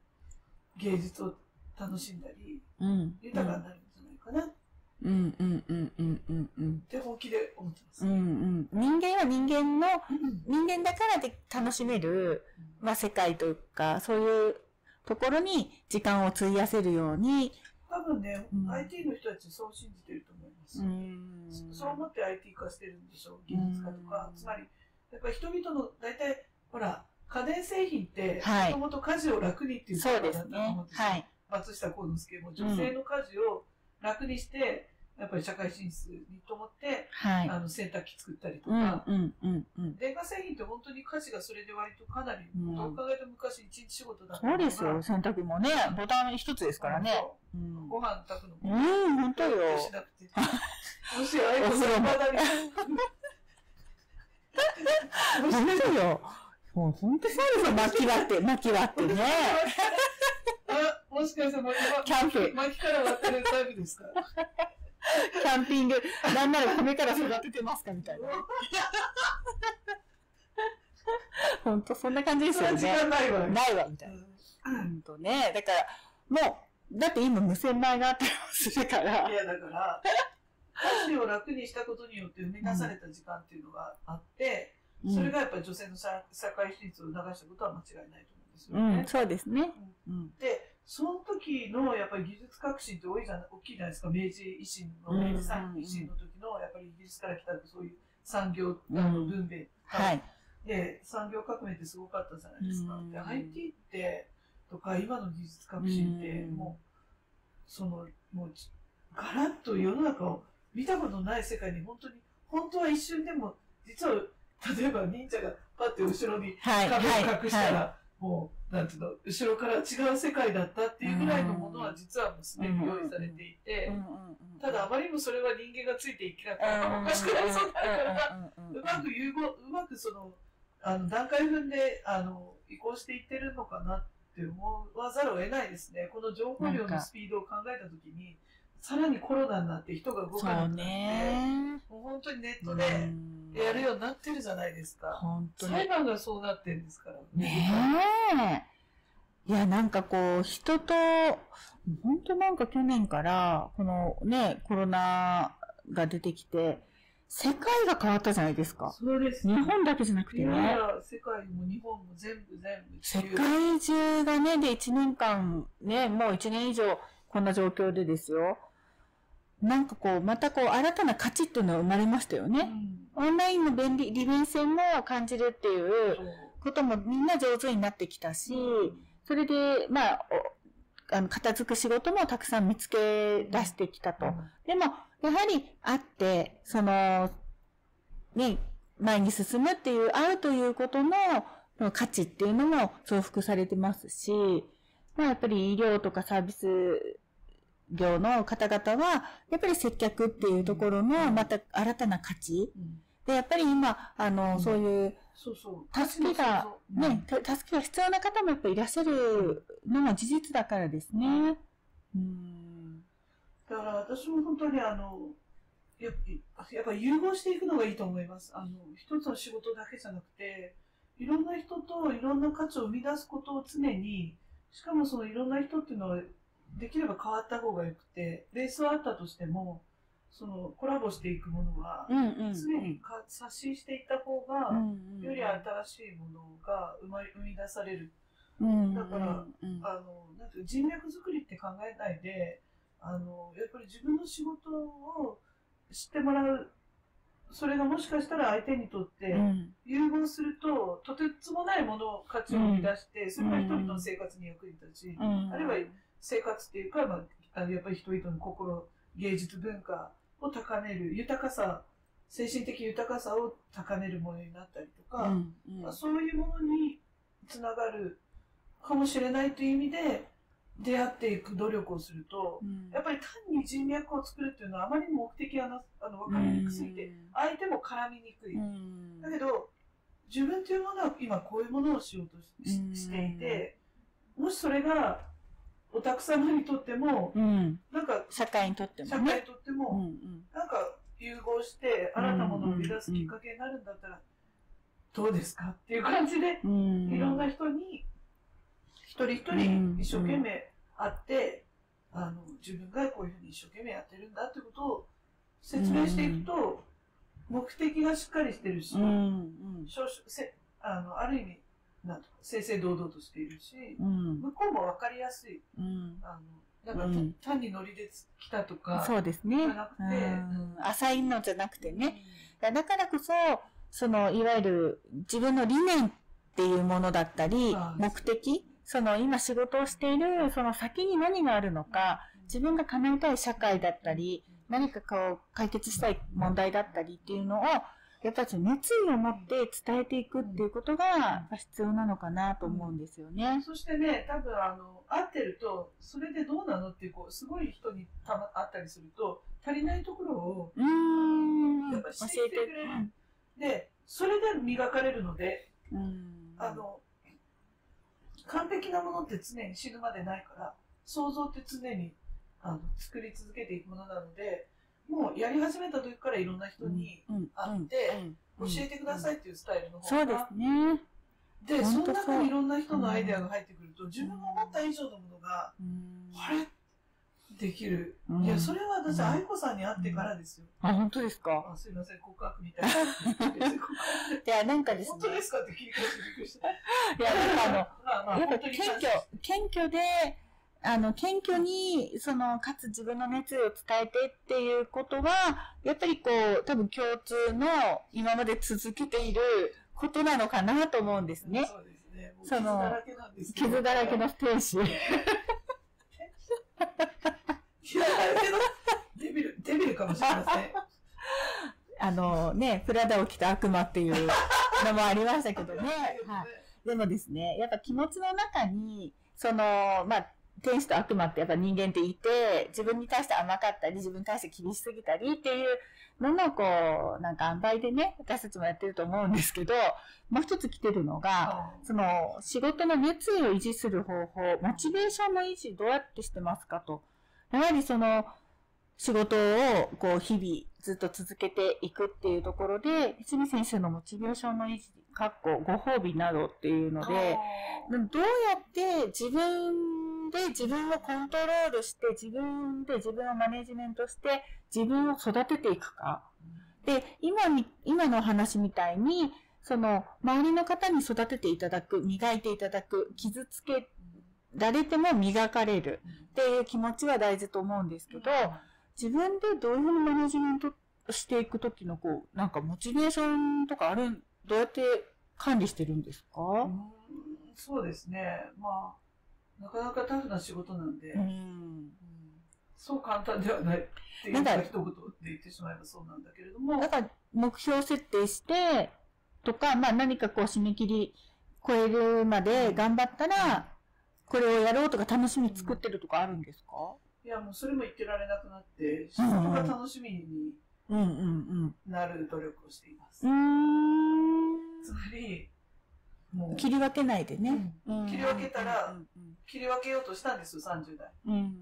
芸術を楽しん。だり、うん。豊かになるん。じゃないかなっうん、うん、うん、うん、うん、うん。て本気で思ってます。うん、うん。人間は人間の、人間だからで楽しめる、まあ世界というか、そういうところに時間を費やせるように、多分ね、うん IT の人たちそう信じてると思います。んそう思って IT 化してるんでしょう、技術化とか。うんつまり、やっぱり人々の、大体、ほら、家電製品って、はいもともと家事を楽にっていうそうところだったとですね思うん。ですよ。はい。松下幸之助も女性の家事を楽にして、やっぱり社会進出にと思って、はい。あの洗濯機作ったりとうん、か、うん、うん、うん。電化製品って本当に家事がそれで割とかなり、うんどう考えても昔一日仕事だったそうですよ。洗濯もね、ボタン一つですからね。そううん。ご飯炊くのうも、ん、本当よ。しなくて。もしあいこさんまだに。本当よ。もう本当そうですよ。巻き割って、巻き割ってね。あ、もしかして巻きキャンプ巻きから割ってるタイプですか？キャンピング、なんなら米から育ててますかみたいな。本当そんな感じですよそんな時ね。間ないわ。ないわ、みたいな。本当ね。だから、もう、だって今無洗米があったりもするからい。や、だから、家事を楽にしたことによって生み出された時間っていうのがあって、それがやっぱり女性の社社会進出を促したことは間違いないと思うんですよね。うん、そうですね。うん。で、その時のやっぱり技術革新って多いじゃない大きいじゃないですか明治維新のうん明治産維新の時のやっぱりイギリスから来たそういう産業あのうん分娩はい。で産業革命ってすごかったじゃないですか。うんで IT ってとか今の技術革新ってうんもうそのもうちガラッと世の中を見たことない世界に本当に本当は一瞬でも実は例えば忍者がパッて後ろにはい。壁はい。を隠したら、はもうなんていうの後ろから違う世界だったっていうぐらいのものは実はもうすでに用意されていい。て、ただあまりにもそれは人間がついていけなかったらおかしくなりそうだから。うんうんうんうんうまく融合、うまくその、あの、段階踏んで、あの、移行していってるのかなって思わざるを得ないですね。この情報量のスピードを考えたときに、さらにコロナになって人が動かなくなって、ね。もう本当にネッうトでんやるようになってるじゃないですか。本当に。裁判がそうなってるんですから。ねえ。いや、なんかこう、人と、本当なんか去年から、このね、コロナが出てきて、世界が変わったじゃないですか。そうです。日本だけじゃなくてね。や世界も日本も全部全部世界中がね、で1年間、ね、もう1年以上こんな状況でですよ。なんかこう、またこう、新たな価値っていうのが生まれましたようね。んオンラインの便利、利便性も感じるっていうこともみんな上手になってきたし、それで、まあ、おあの片付く仕事もたくさん見つけ出してきたと。でも、やはり会って、その、ね、前に進むっていう、会うということの価値っていうのも増幅されてますし、まあやっぱり医療とかサービス業の方々は、やっぱり接客っていうところのまた新たな価値。うんで、やっぱり今、あの、うんそういうそうそう。助けがね、た助けが必要な方もやっぱりいらっしゃるのも事実だからですね。うん。だから私も本当にあのややっぱ融合していくのがいいと思います。あの一つの仕事だけじゃなくていろんな人といろんな価値を生み出すことを常にしかもそのいろんな人っていうのはできれば変わった方がよくてベースはあったとしてもそのコラボしていくものは。常にか刷新していった方がより新しいものが生まれ生み出される。うん、だからうんあのなんていう人脈作りって考えないであのやっぱり自分の仕事を知ってもらう。それがもしかしたら相手にとってうん。融合するととてつもないもの価値を生み出して、それが人々の生活に役に立ち、うん。あるいは生活っていうか、まあ、やっぱり人々の心芸術文化を高める豊かさ精神的豊かさを高めるものになったりとか、うんうん。まあそういうものにつながるかもしれないという意味で出会っていく努力をするとうん。やっぱり単に人脈を作るっていうのはあまりに目的がなあの分かりにくすぎて相手も絡みにくい、うん。だけど自分というものは今こういうものをしようとし,、うん。していてもしそれがおたくさんにとってもうん。なんか社会にとって社会にもね。とっても、うんうん。なんか融合して新たなものを生み出すきっかけになるんだったらどうですかっていう感じでうん。いろんな人に一人一人一生懸命会って、あの自分がこういうふうに一生懸命やってるんだってことを説明していくと、目的がしっかりしてるし、あのある意味な正々堂々としているし、うん。向こうも分かりやすい。うん。あのなんか、うん。単にノリで来たとかそうですね。じゃなくてうん。浅いのじゃなくてね。だからこそ、その、いわゆる自分の理念っていうものだったりはい、目的、その今仕事をしている、その先に何があるのか、自分が叶えたい社会だったり、何かこう解決したい問題だったりっていうのを、やっぱり熱意を持って伝えていくっていうことが必要なのかなと思うんですよね。そしてね、多分あの、会ってると、それでどうなのっていう、こう、すごい人にたま、会ったりすると、足りないところを、うーん。やっぱ教教えてくれるで、それで磨かれるので、うん。うんあの、完璧なものって常に死ぬまでないから、想像って常に、あの、作り続けていくものなので、もうやり始めた時からいろんな人にうん会って、教えてくださいっていうスタイルの方そうでが、すね。で、その中にいろんな人のアイデアが入ってくると、自分が思った以上のものが、うんあれ？できる。うんいや、それは私、うん愛子さんに会ってからですよ。あ、本当ですか？あすいません、告白みたいな。いや、なんかですね。本当ですか？って聞いてびっくりした。いや、なんかあの、やっぱ謙虚、謙虚で、あの、謙虚に、その、かつ自分の熱意を伝えてっていうことは、やっぱりこう、多分共通の今まで続けていることなのかなと思うんですね。そうですね。その傷だらけなんですけど傷だらけの天使。傷だらけのデビル、デビルかもしれません。あのね、プラダを着た悪魔っていうのもありましたけどね。はい。でもですね、やっぱ気持ちの中に、その、まあ、天使と悪魔ってやっぱ人間っていて、自分に対して甘かったり、自分に対して厳しすぎたりっていうのの、こう、なんか塩梅でね、私たちもやってると思うんですけど、もう一つ来てるのが、その、仕事の熱意を維持する方法、モチベーションの維持どうやってしてますかと。やはりその、仕事をこう日々ずっと続けていくっていうところで、一味先生のモチベーションの維持、かっこご褒美などっていうので、どうやって自分で自分をコントロールして、自分で自分をマネジメントして、自分を育てていくか。で、今み、今の話みたいに、その、周りの方に育てていただく、磨いていただく、傷つけられても磨かれるっていう気持ちは大事と思うんですけど、自分でどういうふうにマネジメントしていくときの、こう、なんかモチベーションとかある、どうやって管理してるんですか？うんそうですね。まあ、なかなかタフな仕事なんで、うん。うんそう簡単ではないっていうかか一言で言ってしまえばそうなんだけれども、だから、目標設定して、とか、まあ何かこう締め切り超えるまで頑張ったら、これをやろうとか楽しみ作ってるとかあるんですかいやもうそれも言ってられなくなって、仕事が楽しみにうんうんなる努力をしています。うん。うつまり、切り分けないでね。うん切り分けたらうん切り分けようとしたんですよ、30代。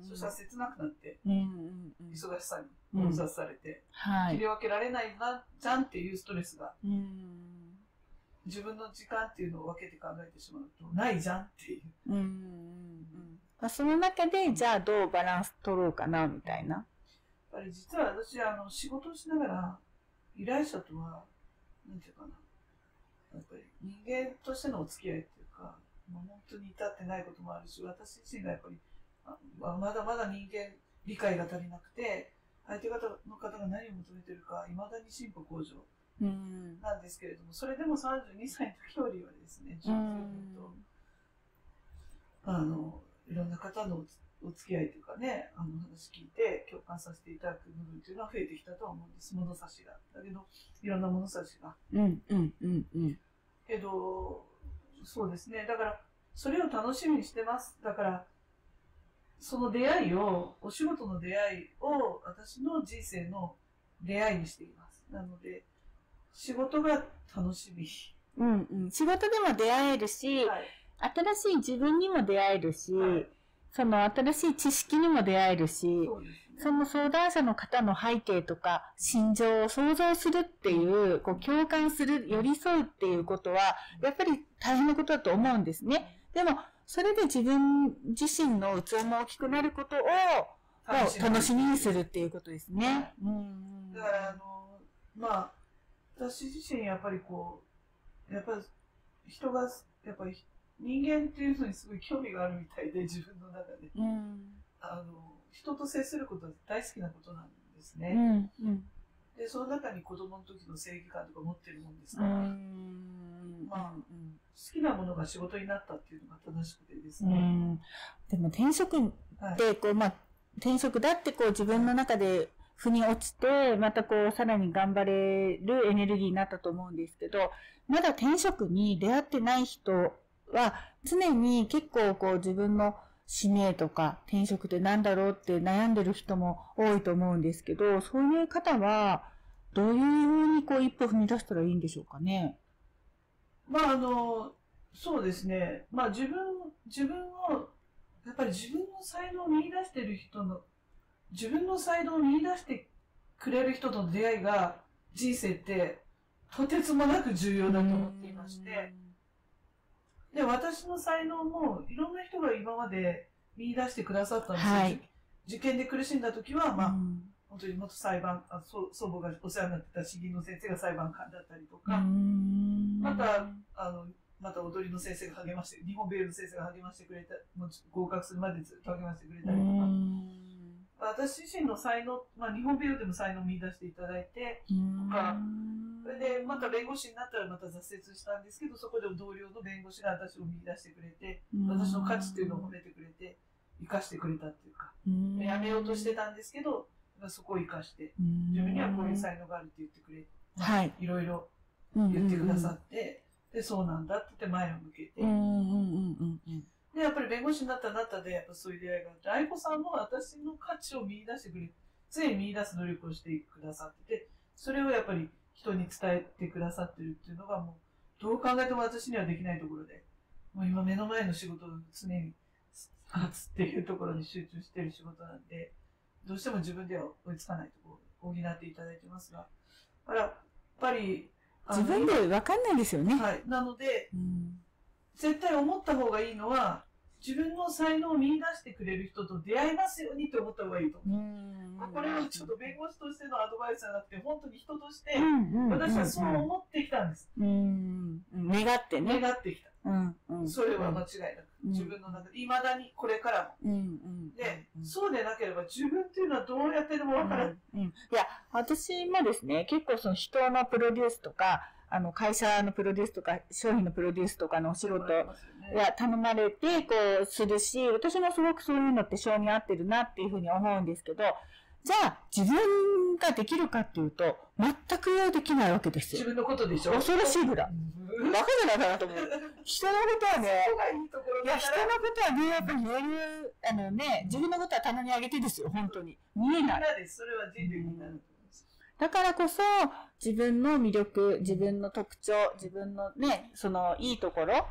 そしたら切なくなって。忙しさに悶殺されて、はい。切り分けられないな、じゃんっていうストレスが、うん。自分の時間っていうのを分けて考えてしまうと、ないじゃんっていう。その中で、じゃあどうバランス取ろうかな、みたいな。やっぱり実は私、あの、仕事をしながら、依頼者とは、なんていうかな、やっぱり人間としてのお付き合いっていうか、もう本当に至ってないこともあるし、私自身がやっぱり、あままだまだ人間理解が足りなくて、相手方の方が何を求めてるか、未だに進歩向上うん。なんですけれども、それでも32歳の時よりはですね、う十分んと、あの、いろんな方のお付き合いというかね、あの話聞いて共感させていただく部分というのは増えてきたとは思うんです、物差しが。だけど、いろんな物差しが。うんうんうんうん。けど、そうですね、だから、それを楽しみにしてます。だから、その出会いを、お仕事の出会いを私の人生の出会いにしています。なので、仕事が楽しみ。うんうん。仕事でも出会えるし、はい。新しい自分にも出会えるし、はいその新しい知識にも出会えるし、その相談者の方の背景とか心情を想像するっていう、こう共感する、寄り添うっていうことは、やっぱり大変なことだと思うんですね。でも、それで自分自身の器も大きくなることを、楽しみにするっていうことですね。うんだから、あの、まあ、私自身やっぱりこう、やっぱり人が、やっぱり人間っていうのにすごい興味があるみたいで、自分の中で。うん。あの、人と接することは大好きなことなんですうね。ん。うん。で、その中に子供の時の正義感とか持ってるもんですうから、好ん。まきなものが仕事になったっていうのが正しくてですうね。ん。でも転職はい。で、こう、まあ、転職だってこう自分の中で腑に落ちて、またこう、さらに頑張れるエネルギーになったと思うんですけど、まだ転職に出会ってない人は、常に結構こう自分の使命とか転職って何だろうって悩んでる人も多いと思うんですけど、そういう方は、どういうふうにこう一歩踏み出したらいいんでしょうかね？まあ、あの、そうですね。まあ、自分、自分を、やっぱり自分の才能を見出してる人の、自分の才能を見出してくれる人との出会いが、人生って、とてつもなく重要だと思っていまして、で、私の才能も、いろんな人が今まで見出してくださったんですよ。はい。受験で苦しんだ時は、まあ、うん。本当に元裁判、あ祖祖母がお世話になってた詩吟の先生が裁判官だったりとうか、ん。また、あの、また踊りの先生が励まして、日本ベールの先生が励ましてくれた、もう合格するまでずっと励ましてくれたりとか、私自身の才能、まあ、日本ベールでも才能を見出していただいて、かそれでまた弁護士になったらまた挫折したんですけど、そこで同僚の弁護士が私を見出してくれて、私の価値っていうのを褒めてくれて、生かしてくれたっていうか、やめようとしてたんですけど、そこを生かして、自分にはこういう才能があるって言ってくれ、はい。いろいろ言ってくださって、で、そうなんだって言って前を向けて、で、やっぱり弁護士になったらなったで、やっぱそういう出会いがあって、愛子さんも私の価値を見出してくれ、常に見出す努力をしてくださってて、それをやっぱり人に伝えてくださってるっていうのがもう、どう考えても私にはできないところで、もう今目の前の仕事を常に勝つっていうところに集中してる仕事なんで、どうしても自分では追いつかないところを補っていただいてますが、だから、やっぱり、自分で分かんないですよね。はい。なので、うん絶対思った方がいいのは、自分の才能を見出してくれる人と出会いますようにって思った方がいいと思う。これはちょっと弁護士としてのアドバイスじゃなくて、本当に人として、私はそう思ってきたんです。うんうん願ってね。願ってきた。うんうんそれは間違いなく、うん自分の中で、未だにこれからも。うんうんで、うんそうでなければ自分っていうのはどうやってでもわからない。うんうんいや、私もですね、結構その人のプロデュースとか、あの会社のプロデュースとか、商品のプロデュースとかのお仕事が頼まれて、こう、するし、私もすごくそういうのって性に合ってるなっていうふうに思うんですけど、じゃあ、自分ができるかっていうと、全くできないわけですよ。自分のことでしょ？恐ろしいぐらい。うんバカじゃないかなと思う。人のことはね、いいところいや、人のことはね、やっぱり言える、あのね、自分のことは棚に上げてですよ、本当に。見えない。だからこそ、自分の魅力、自分の特徴、自分のね、そのいいところ、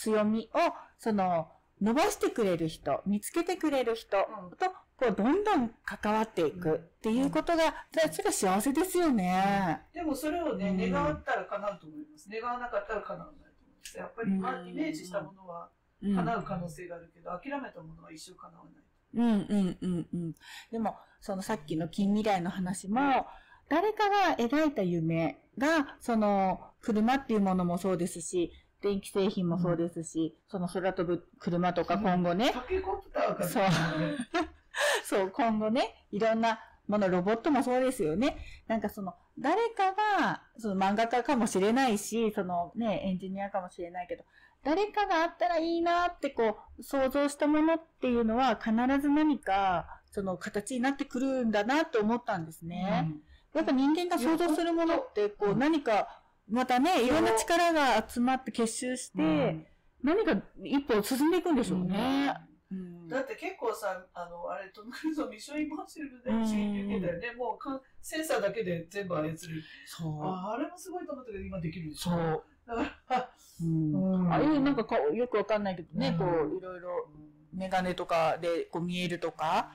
強みを、その、伸ばしてくれる人、見つけてくれる人うんと、こう、どんどん関わっていくっていうことが、それは幸せですよね。でもそれをね、うん願ったら叶うと思います。願わなかったら叶わないと思います。やっぱり、まあ、うんイメージしたものはうん叶う可能性があるけど、諦めたものは一生叶わない。うんうんうんうん。でも、そのさっきの近未来の話も、誰かが描いた夢が、その、車っていうものもそうですし、電気製品もそうですし、その空飛ぶ車とか今後ね、タケコプターがそう。そう、今後ね、いろんなもの、ロボットもそうですよね。なんかその、誰かが、その漫画家かもしれないし、そのね、エンジニアかもしれないけど、誰かがあったらいいなってこう、想像したものっていうのは必ず何か、その形になってくるんだなと思ったんですね。やっぱ人間が想像するものって、こううん。何か、またね、いろんな力が集まって結集しうんて、何か一歩進んでいくんでしょうね。うんだって結構さ、あの、あれ、トム・クルーズのミッション・インポッシブルでうん刺激受けたよね。もうかんセンサーだけで全部操る。そう。ああれもすごいと思ったけど、今できるでしょ。そう。だから、うんうんああいうなんかこうよくわかんないけどね、うんこういろいろメガネとかでこう見えるとか、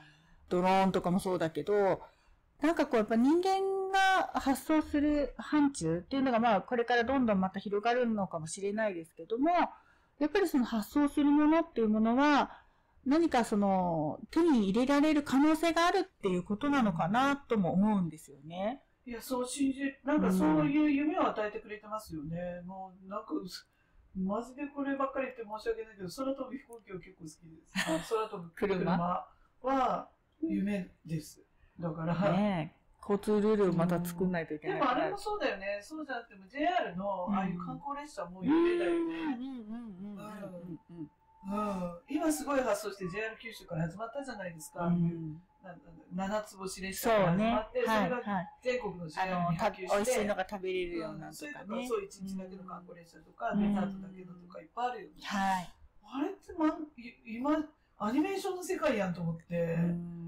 ドローンとかもそうだけど、なんかこうやっぱ人間が発想する範疇っていうのがまあこれからどんどんまた広がるのかもしれないですけども、やっぱりその発想するものっていうものは何かその手に入れられる可能性があるっていうことなのかなとも思うんですよね。いや、そう信じ、なんかそういう夢を与えてくれてますよね。もう、なんか、マジでこればっかり言って申し訳ないけど、空飛ぶ飛行機は結構好きです。空飛ぶ車車は夢です。だから、ねえ交通ルールをまた作んないといけでないから。もあれもそうだよね。そうじゃなくても JR のああいう観光列車もうん夢だよね。今すごい発想して JR 九州から始まったじゃないですか。うんな七つ星列そ車からうね。始まって、そはいれがはい。全国の JR に波及して。美味しいのが食べれるようなとそういうかね。とこそう、一日だけの観光列車とか、うんデザートだけのとかいっぱいあるよね。はい。あれって、今、アニメーションの世界やんと思って、うん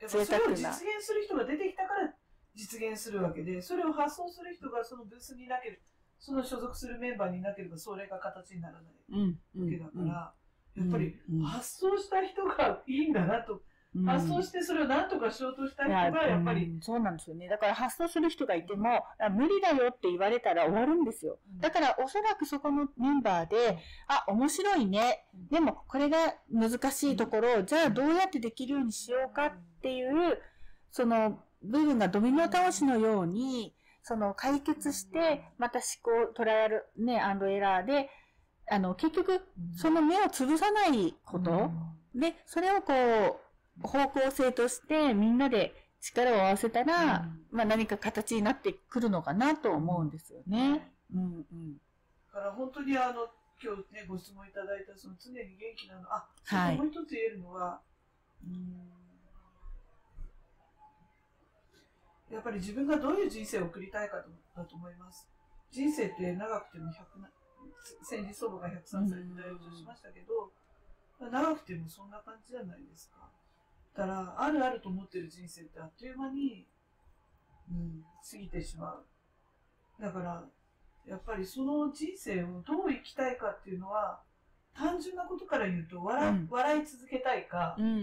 やっぱそれを贅沢な実現する人が出てきたから実現するわけで、それを発想する人がそのブースにいなければ、その所属するメンバーにいなければ、それが形にならないうん。わけだから、やっぱりうん発想した人がいいんだなと、うん発想してそれを何とかしようとした人が、やっぱり、うんそうなんですよね。だから発想する人がいても、あ無理だよって言われたら終わるんですよ。だからおそらくそこのメンバーで、あ、面白いね。でもこれが難しいところを、じゃあどうやってできるようにしようかっていう、その部分がドミノ倒しのように、その解決して、また思考、トライアル、ね、アンドエラーで、あの、結局、その目を潰さないこと、で、それをこう、方向性としてみんなで力を合わせたら、まあ何か形になってくるのかなと思うんですよね。うんうん。だから本当にあの、今日ね、ご質問いただいた、その常に元気なの、あ、はいもう一つ言えるのは、うんやっぱり自分がどういう人生を送りたいかとだと思います。人生って長くても100な、先日祖母が103歳で大病しましたけど、長くてもそんな感じじゃないですか。だから、あるあると思ってる人生ってあっという間に、うん、過ぎてしまう。だから、やっぱりその人生をどう生きたいかっていうのは、単純なことから言うと、笑,、うん笑い続けたいかうん、うんうん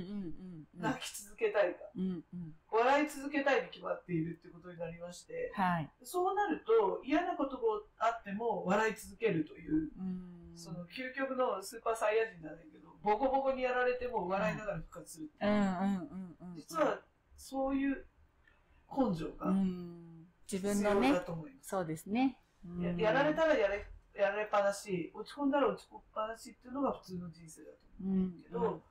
うん。泣き続けたいか、うんうん。笑い続けたいに決まっているってことになりまして、はい。そうなると嫌なことがあっても笑い続けるという、うん。その究極のスーパーサイヤ人じゃないけど、ボコボコにやられても笑いながら復活するっていう。実はそういう根性がうん、自分必のね。そうですね。うんややられたらやれやられっぱなし、落ち込んだら落ち込っぱなしっていうのが普通の人生だと思う。うんけど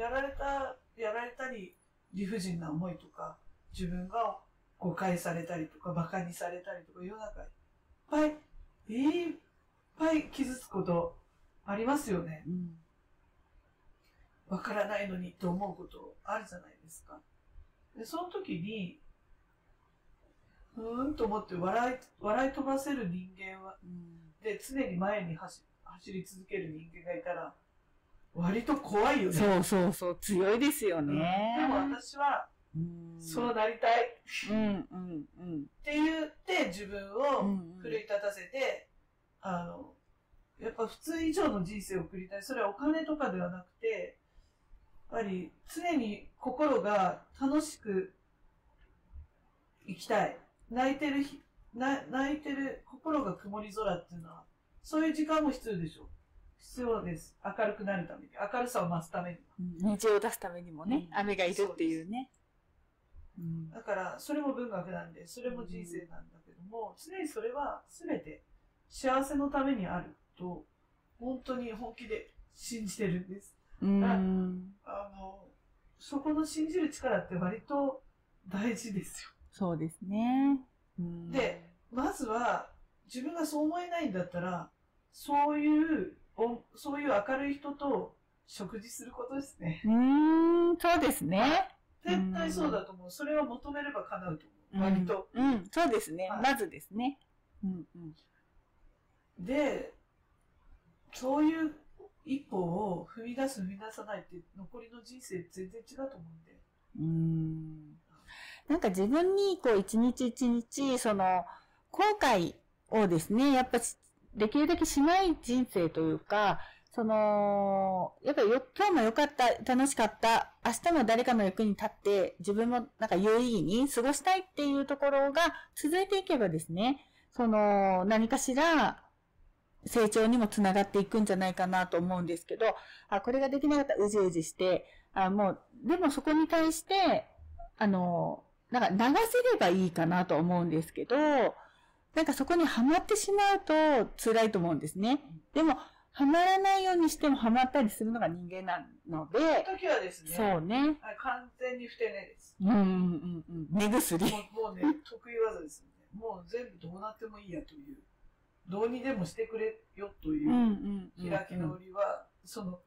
やられた、やられたり、理不尽な思いとか、自分が誤解されたりとか、馬鹿にされたりとか、世の中いっぱい、いっぱい傷つくことありますよね。うんわからないのにって思うことあるじゃないですか。で、その時に、うーんと思って笑い、笑い飛ばせる人間は、うんで、常に前に走走り続ける人間がいたら、割と怖いよね。そうそうそう、強いですようんね。でも私は、うんそうなりたいっうんうんうんて言って自分うをん奮い立たせて、あの、やっぱ普通以上の人生を送りたい。それはお金とかではなくて、やっぱり常に心が楽しく生きたい。泣いてる日、な泣いてる心が曇り空っていうのは、そういう時間も必要でしょう。必要です。明るくなるために。明るさを増すために。うん虹を出すためにもね、うん雨がいるっていうね。うんだから、それも文学なんで、それも人生なんだけども、常にそれは全て幸せのためにあると、本当に本気で信じてるんです。うんあの、そこの信じる力って割と大事ですよ。そうですね。うんで、まずは、自分がそう思えないんだったら、そういう、おそういう明るい人と食事することですね。うーん、そうですね。絶対そうだと思う。それを求めれば叶うと思う。割と。うん。うん、そうですね。はいまずですね。うんうん。で、そういう一歩を踏み出す踏み出さないって残りの人生全然違うと思うんで。うんなんか自分にこう一日一日その後悔をですね、やっぱできるだけしない人生というか、その、やっぱりよ、今日も良かった、楽しかった、明日も誰かの役に立って、自分もなんか有意義に過ごしたいっていうところが続いていけばですね、その、何かしら成長にもつながっていくんじゃないかなと思うんですけど、あ、これができなかったらうじうじして、あ、もう、でもそこに対して、あの、なんか流せればいいかなと思うんですけど、なんかそこにはまってしまうと辛いと思うんですね。でも、はまらないようにしてもはまったりするのが人間なのそので、時はですね、そうね。はい完全に不定ねです。うんうんうんうん。目薬。もうもうね、得意技ですよね。もう全部どうなってもいいやという、どうにでもしてくれよといううんうんうん。開き直りは、その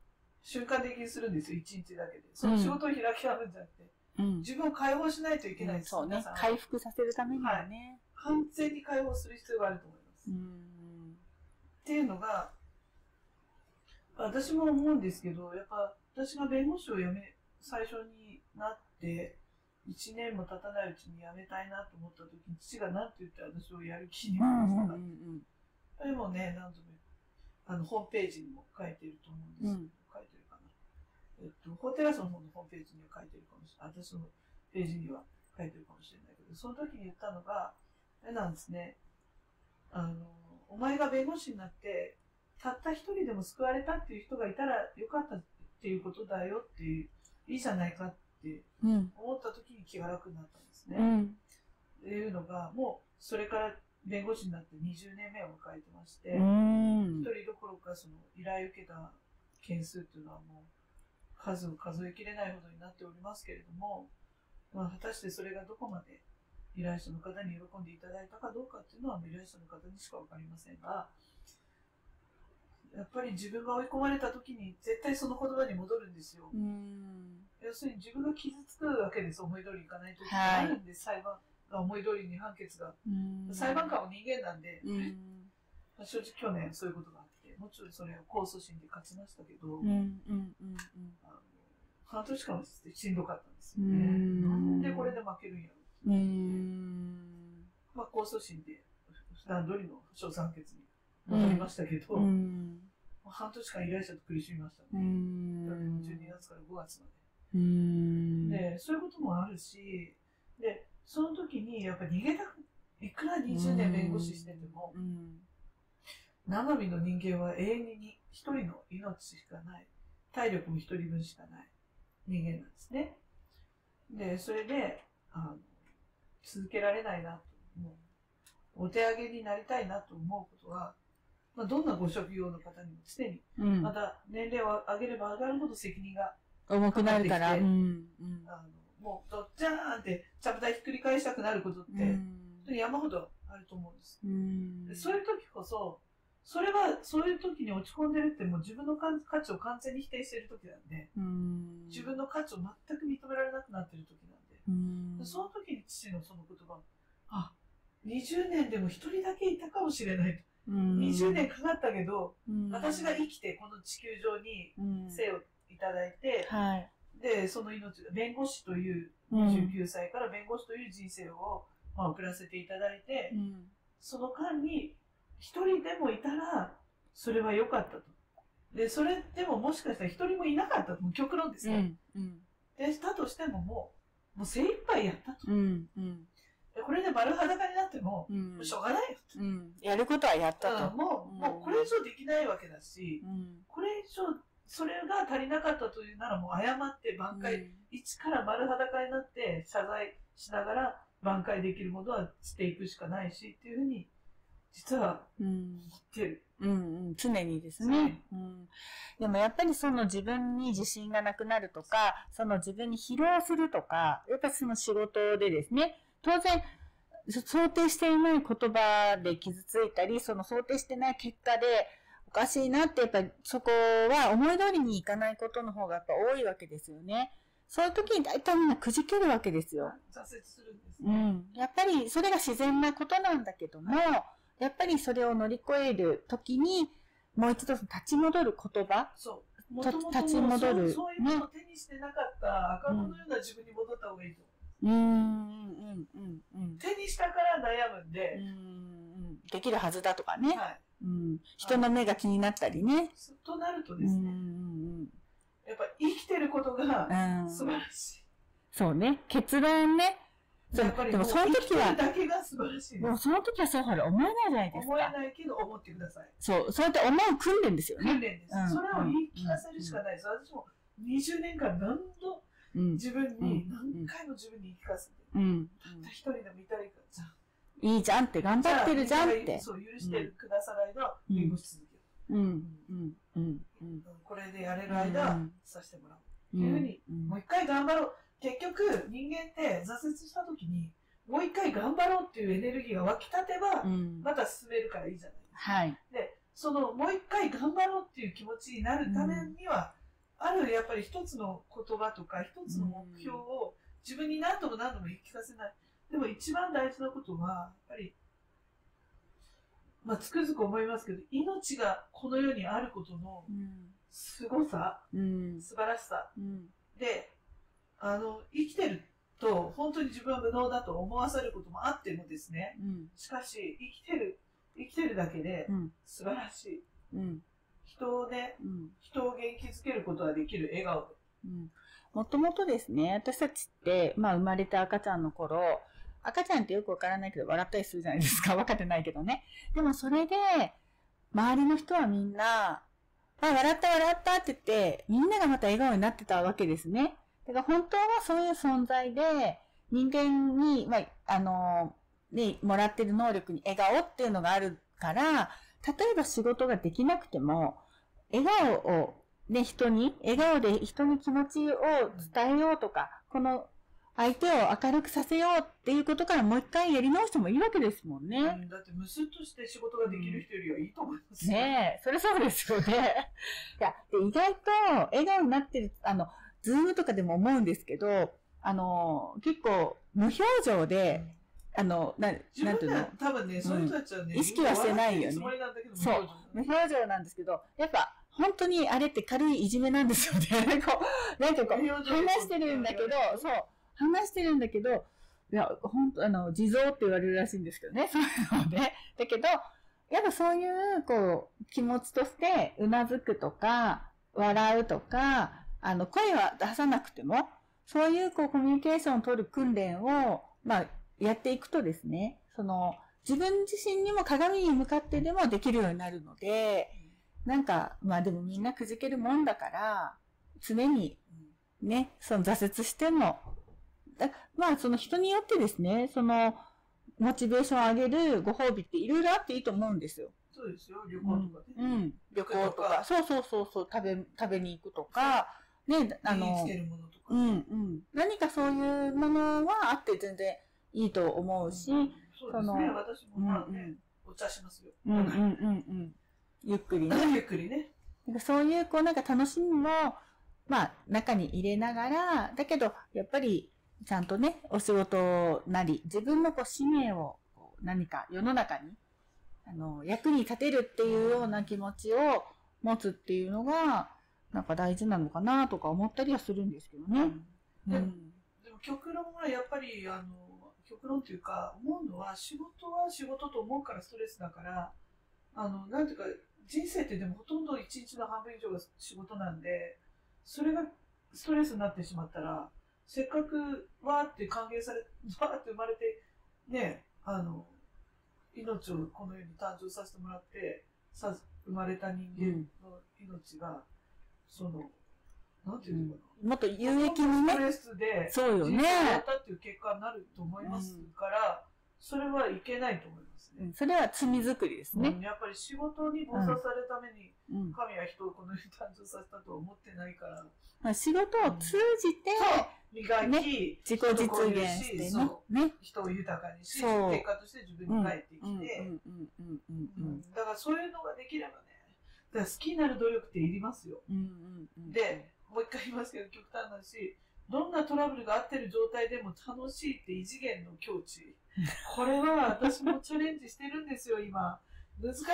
瞬間的にするんですよ、一日だけで。その仕事を開き直るんじゃなくて、うん。自分を解放しないといけないです。そうね皆さん。回復させるためにはね。完全に解放する必要があると思います。うん。っていうのが、私も思うんですけど、やっぱ私が弁護士を辞め、最初になって、1年も経たないうちに辞めたいなと思った時に、父が何て言って私をやる気にうんなりましたか、うんうんでもね、何度もあのホームページにも書いてると思うんですけど、うん書いてるかな。えっと、ホテラスの方のホームページには書いてるかもしれない。私のページには書いてるかもしれないけど、その時に言ったのが、あれなんですね。あの、お前が弁護士になって、たった一人でも救われたっていう人がいたらよかったっていうことだよっていう、いいじゃないかってうん。思った時に気が楽になったんですね。うん。っていうのが、もうそれから弁護士になって20年目を迎えてまして、一。人どころかその依頼を受けた件数っていうのはもう数を数えきれないほどになっておりますけれども、まあ、果たしてそれがどこまで依頼者の方に喜んでいただいたかどうかっていうのは依頼者の方にしか分かりませんがやっぱり自分が追い込まれた時に絶対その言葉に戻るんですよ。要するに自分が傷つくわけです思い通りにいかない時があるんで、裁判が思い通りに判決が、裁判官も人間なんで、うーん。まあ正直去年そういうことがあってもちろんそれを控訴審で勝ちましたけど、半年間はしんどかったんですうよね。んなんでこれで負けるんやろうん。まあ、控訴審で普段通りの小判決に戻りましたけど、半年間依頼者と苦しみましたうね。ん。12月から5月ま。で。で、そういうこともあるし、で、その時にやっぱり逃げたく、いくら20年弁護士してても、うん。生身の人間は永遠に一人の命しかない。体力も一人分しかない人間なんですね。で、それで、あの、続けられないなと、もう、お手上げになりたいなと思うことは、まあ、どんなご職業の方にも常に、うんま。た年齢を上げれば上がるほど責任が、重くなるから。うん。うん。あの、もう、どっちゃーんって、ちゃぶ台ひっくり返したくなることって、山ほどあると思うんです。うそういう時こそ、それは、そういう時に落ち込んでるってもう自分の価価値を完全に否定してる時なんで、うん。自分の価値を全く認められなくなってる時なんで、うん。でその時に父のその言葉、あ、20年でも一人だけいたかもしれないと。うん。20年かかったけど、うん、私が生きてこの地球上にうん、生をいただいて、はい。で、その命が、弁護士といううん29歳から弁護士という人生を、まあ、送らせていただいて、うん。その間に一人でもいたら、それは良かったと。で、それでももしかしたら一人もいなかったと。もう極論ですね。うん。うん。で、したとしてももう、もう精一杯やったと。うん。うん。でこれで丸裸になっても、うん。しょうがないよと。うん。やることはやったと。うんもう、うんもうこれ以上できないわけだし、うん。これ以上、それが足りなかったというならもう謝って挽回、一から丸裸になって謝罪しながら挽回できるものはしていくしかないしっていうふうに、実はうん。言ってる。うん。うん。常にですね。うん。でもやっぱりその自分に自信がなくなるとか、その自分に疲労するとか、やっぱりその仕事でですね、当然、そ想定していない言葉で傷ついたり、その想定してない結果で、おかしいなって、やっぱりそこは思い通りにいかないことの方がやっぱ多いわけですよね。そういう時に大体みんなくじけるわけですよ。挫折するんですね。うん。やっぱりそれが自然なことなんだけども、やっぱりそれを乗り越える時に、もう一度立ち戻る言葉。そう。もともと立ち戻るそうそういうものを手にしてなかった赤子のような自分に戻った方がいいと思う。うーん、うん、うん、うん。手にしたから悩むんうで、ん、できるはずだとかね。はい。うん。人の目が気になったりね。となるとうん、うですね、ん、やっぱ生きてることがうん。素晴らしい。そうね。結論ね。そうやっぱりでもその時は、だけが素晴らしいで。もその時はそうほら思えないじゃないですか思え。ないけど思ってください。そう。そうやって思う訓練ですよね。訓練です。うんそれを言い聞かせるしかないです。私も20年間何度。自分に、うん何回も自分に言い聞かせて、うん。たった一人でもいたらいから、いいじゃんって、頑張ってるじゃんって。そう、許してくださる間弁護し続ける。うん。うん。うん。うん。これでやれる間、うん。させてもらおう。うん。いうふうにうん。もう一回頑張ろう。結局、人間って挫折した時に、もう一回頑張ろうっていうエネルギーが湧き立てば、うん。また進めるからいいじゃないですか。はい。で、そのもう一回頑張ろうっていう気持ちになるためには、あるやっぱり一つの言葉とか一つの目標を自分に何度も何度も言い聞かせない。でも一番大事なことは、やっぱり、まあ、つくづく思いますけど、命がこの世にあることのうん。凄さ、うん。素晴らしさうん。で、あの、生きてると本当に自分は無能だと思わされることもあってもですね、うん。しかし生きてる、生きてるだけでうん。素晴らしい。うん。人をね、うん。人を元気づけることができる笑顔で。うん。もともとですね、私たちって、まあ生まれた赤ちゃんの頃、赤ちゃんってよくわからないけど笑ったりするじゃないですか。分かってないけどね。でもそれで、周りの人はみんな、あ、笑った笑ったって言って、みんながまた笑顔になってたわけですね。だから本当はそういう存在で、人間に、まあ、あの、ね、もらってる能力に笑顔っていうのがあるから、例えば仕事ができなくても、笑顔をね、人に、笑顔で人に気持ちを伝えようとか、この相手を明るくさせようっていうことからもう一回やり直してもいいわけですもんね。うんだってムスッとして仕事ができる人よりはいいと思います。よねえ、それそうですよね。いや、で意外と笑顔になってる、あの、ズームとかでも思うんですけど、あの、結構無表情で、あの、な自なんていうの？多分ね、そういう人たちはね、意識はしてないよね。そう。無表情なんですけど、やっぱ、本当にあれって軽いいじめなんですよね。こう、なんかこう、話してるんだけど、そう、話してるんだけど、いや、本当あの、地蔵って言われるらしいんですけどね、そういうのね。だけど、やっぱそういう、こう、気持ちとして、うなずくとか、笑うとか、あの、声は出さなくても、そういう、こう、コミュニケーションを取る訓練を、まあ、やっていくとですね、その、自分自身にも鏡に向かってでもできるようになるので、なんか、まあでもみんなくじけるもんだから、常にね、その挫折しても、だまあその人によってですね、その、モチベーションを上げるご褒美っていろいろあっていいと思うんですよ。そうですよ、旅行とかね。うん。旅行とかか。そうそうそうそう、食べ、食べに行くとか、ね、あの。うんうん。何かそういうものはあって全然いいと思うし、うんそうですね、私もうんまあね、お茶しますよ。うんうんうんうん。ゆっくりね。ゆっくりね。なんかそういう、こう、なんか楽しみも、まあ、中に入れながら、だけど、やっぱり、ちゃんとね、お仕事なり、自分のこう、使命を、こう何か世の中に、あの、役に立てるっていうような気持ちを持つっていうのが、なんか大事なのかなとか思ったりはするんですけどね。でもうん。でも極論はやっぱり、あの、極論というか、思うのは、仕事は仕事と思うからストレスだから、あの、なんていうか、人生ってでもほとんど一日の半分以上が仕事なんで、それがストレスになってしまったら、せっかくわーって歓迎され、わーって生まれて、ね、あの、命をこの世に誕生させてもらって、さ、生まれた人間の命が、その、なんていうのかな。もっと有益にストね。レスで、そうよねったっていう結果になると思いますから、それはいけないと思いますね。うんそれは罪作りですねうん。やっぱり仕事に菩薩されるために、うん。神は人をこの世に誕生させたとは思ってないから、まあ仕事を通じて、磨き、ね自己実現してね。人を豊かにし、結果として自分に帰ってきて、だからそういうのができればね、だから好きになる努力っていりますよ。うんうんうんで、もう一回言いますけど、極端な話、どんなトラブルがあってる状態でも楽しいって異次元の境地。これは私もチャレンジしてるんですよ、今。難しい。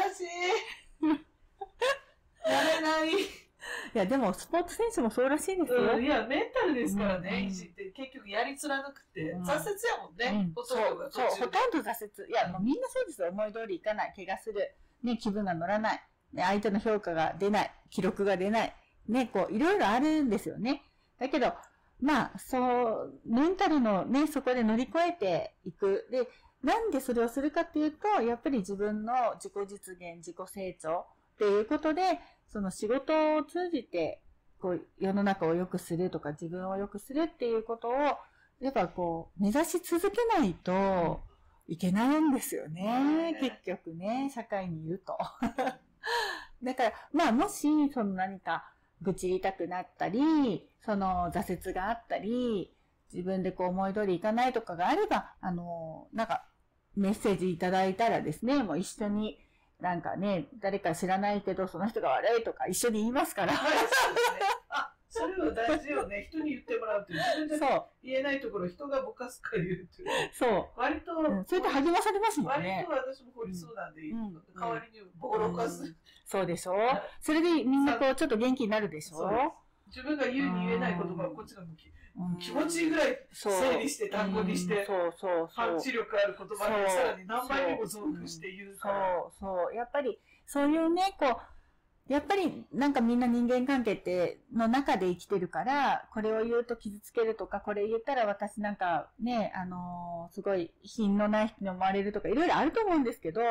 やれない。いや、でも、スポーツ選手もそうらしいですよ。うん、いや、メンタルですからうんね、維持って結局やり貫くって、うん挫折やもんね、うんほとんどそう、ほ。とんど挫折。いや、もうみんなそうですよ。思い通りいかない。怪我する。ね、気分が乗らない。ね、相手の評価が出ない。記録が出ない。ね、こう、いろいろあるんですよね。だけど、まあ、そう、メンタルのね、そこで乗り越えていく。で、なんでそれをするかっていうと、やっぱり自分の自己実現、自己成長っていうことで、その仕事を通じて、こう、世の中を良くするとか、自分を良くするっていうことを、やっぱこう、目指し続けないといけないんですよね。ね結局ね、社会にいると。だから、まあ、もし、その何か、愚痴りたくなったり、その挫折があったり、自分でこう思い通りいかないとかがあれば、あの、なんか、メッセージいただいたらですね、もう一緒に、なんかね、誰か知らないけど、その人が悪いとか一緒に言いますから。はいそれは大事よね。人に言ってもらうって。自分で言えないところ、人がぼかすから言うっていう。そ割と、う。うん、それで励まされますもん割ねと。私も掘りそうなんで、うん代わりにボロかす、うんそうでしょ？それでみんなこう、ちょっと元気になるでしょ？自分が言うに言えない言葉をこっちが向き、うん気持ちいいぐらい整理して単語にして。パンチ力ある言葉にさらに何倍にも増幅して言うから。そう、そう。やっぱり、そういうね、こう、やっぱり、なんかみんな人間関係って、の中で生きてるから、これを言うと傷つけるとか、これ言ったら私なんかね、あのーすごい品のない人に思われるとか、いろいろあると思うんですけど、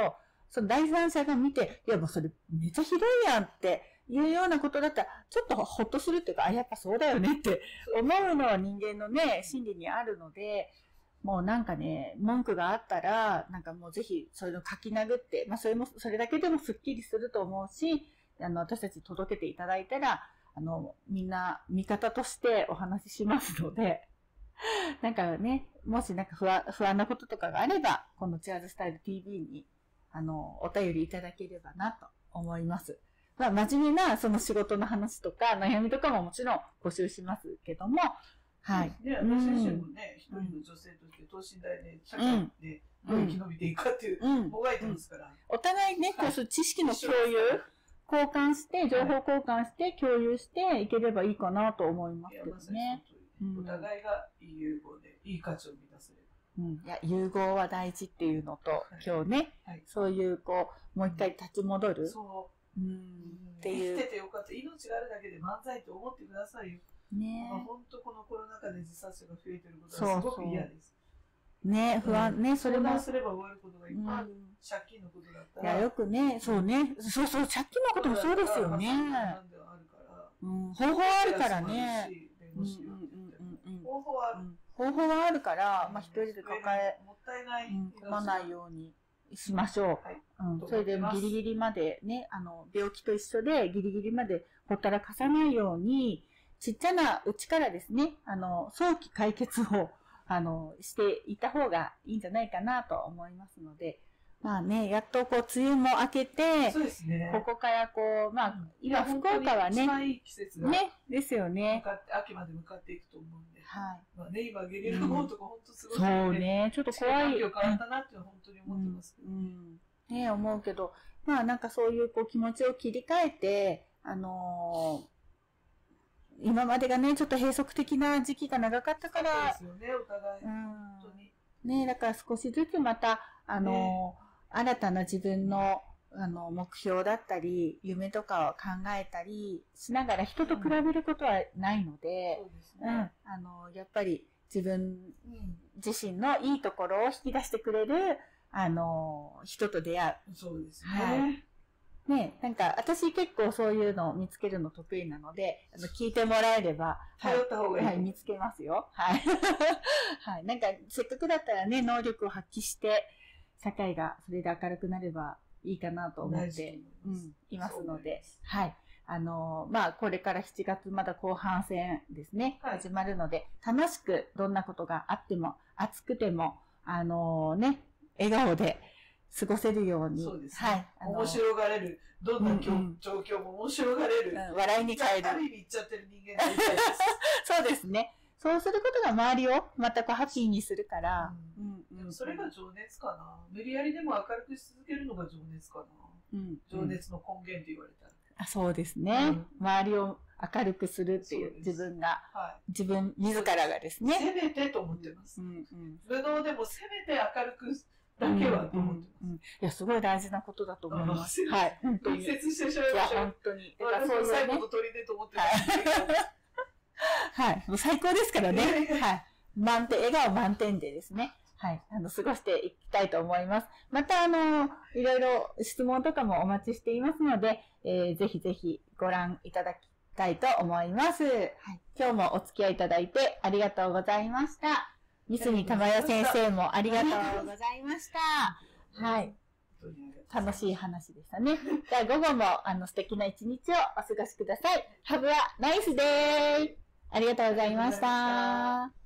その第三者が見て、いやもうそれめっちゃひどいやんっていうようなことだったら、ちょっとほっとするっていうか、あ、やっぱそうだよねって思うのは人間のね、心理にあるので、もうなんかね、文句があったら、なんかもうぜひそれを書き殴って、まあそれも、それだけでもスッキリすると思うし、あの、私たちに届けていただいたら、あの、みんな味方としてお話ししますので、なんかね、もしなんか不安不安なこととかがあれば、このチアーズスタイル TV に、あの、お便りいただければなと思います。まあ、真面目なその仕事の話とか悩みとかももちろん募集しますけども、はい。ね、私自身もね、一人の女性として等身大で社会でどう生き延びていくかっていう、うん。もがいてますから。お互いね、こうそう知識の共有、交換して、情報交換して、共有していければいいかなと思いますけどね。お互いがいい融合で、いい価値を生み出せれうん。いや、融合は大事っていうのと、今日ね。そういう、こう、もう一回立ち戻る。そうう。ん。って生きいうててよかった。命があるだけで漫才と思ってくださいよ。まあね。本当このコロナ禍で自殺者が増えてることそうはすごく嫌です。ね、不安、ね、それも。相談すれば終わることがいっうんぱいある。借金のことだったいや、ら。よくね、そうね、そうそう、借金のこともそうですよね。なんではあるから。うん、方法あるからね。方法はある。うん方法はあるから、まあ、一人で抱え、もったいない。うん、組まないようにしましょはい。う。うん、とそれでギリギリまでね、あの、病気と一緒でギリギリまでほったらかさないように、ちっちゃなうちからですね、あの、早期解決を、あの、していった方がいいんじゃないかなと思いますので、まあね、やっとこう、梅雨も明けて、そうですね。ここからこう、まあ、今、福岡はね、ね、ですよ向ね。かって、秋まで向かっていくと思うんで。はい。まあね、今、ゲリラ豪雨とか本当すごいそう。ね、ちょっと怖い。環境変わったなって本当に思ってますけどね。うんね思うけど、まあなんかそういうこう気持ちを切り替えて、あのー今までがね、ちょっと閉塞的な時期が長かったかそうらで、すよね、お互い。う本当ん、に。ね、だから少しずつまた、あのー新たな自分の、あの、目標だったり、夢とかを考えたりしながら人と比べることはないので。あの、やっぱり自分うん。自身のいいところを引き出してくれる、あの、人と出会そうですはね。う。ね、なんか私結構そういうのを見つけるの得意なので、あの聞いてもらえれば、はい頼った方がいい。はい、見つけますよ。はい。はい。なんか、せっかくだったらね、能力を発揮して、社会がそれで明るくなればいいかなと思って、と思いますうん、いますのではい。あのーまあ、これから7月まだ後半戦ですね、はい始まるので、楽しくどんなことがあっても、暑くても、あのーね、笑顔で過ごせるように、そうですはい面白がれる。どんなうんうん状況も面白がれる。うん笑いに変えるあ。る意味言っちゃってる人間。そうですね。そうすることが周りをまたこうハッピーにするから、ううんでもそれが情熱かな。無理やりでも明るくし続けるのが情熱かな。うん情熱の根源と言われたら。あそうですね、うん周りを明るくするっていう自分が、は自分自らがですい。ね。せめてと思ってますう。んうん無能でもせめて明るくだけはと思ってうんうんうんいや、すごい大事なことだと思います。あはい。本当ます。に。い力説してしまいまや、しょう本。当に。だから私そういうねも最後の。砦と思ってます。はい。もう最高ですからね。ね はい。満点、笑顔満点でですね。はい。あの、過ごしていきたいと思います。また、あの、いろいろ質問とかもお待ちしていますので、えーぜひぜひご覧いただきたいと思います。はい。今日もお付き合いいただいてありがとうございました。三角玉代先生もありがとうございました。はい。楽しい話でしたね。じゃあ午後もあの素敵な一日をお過ごしください。Have a nice day! ありがとうございました。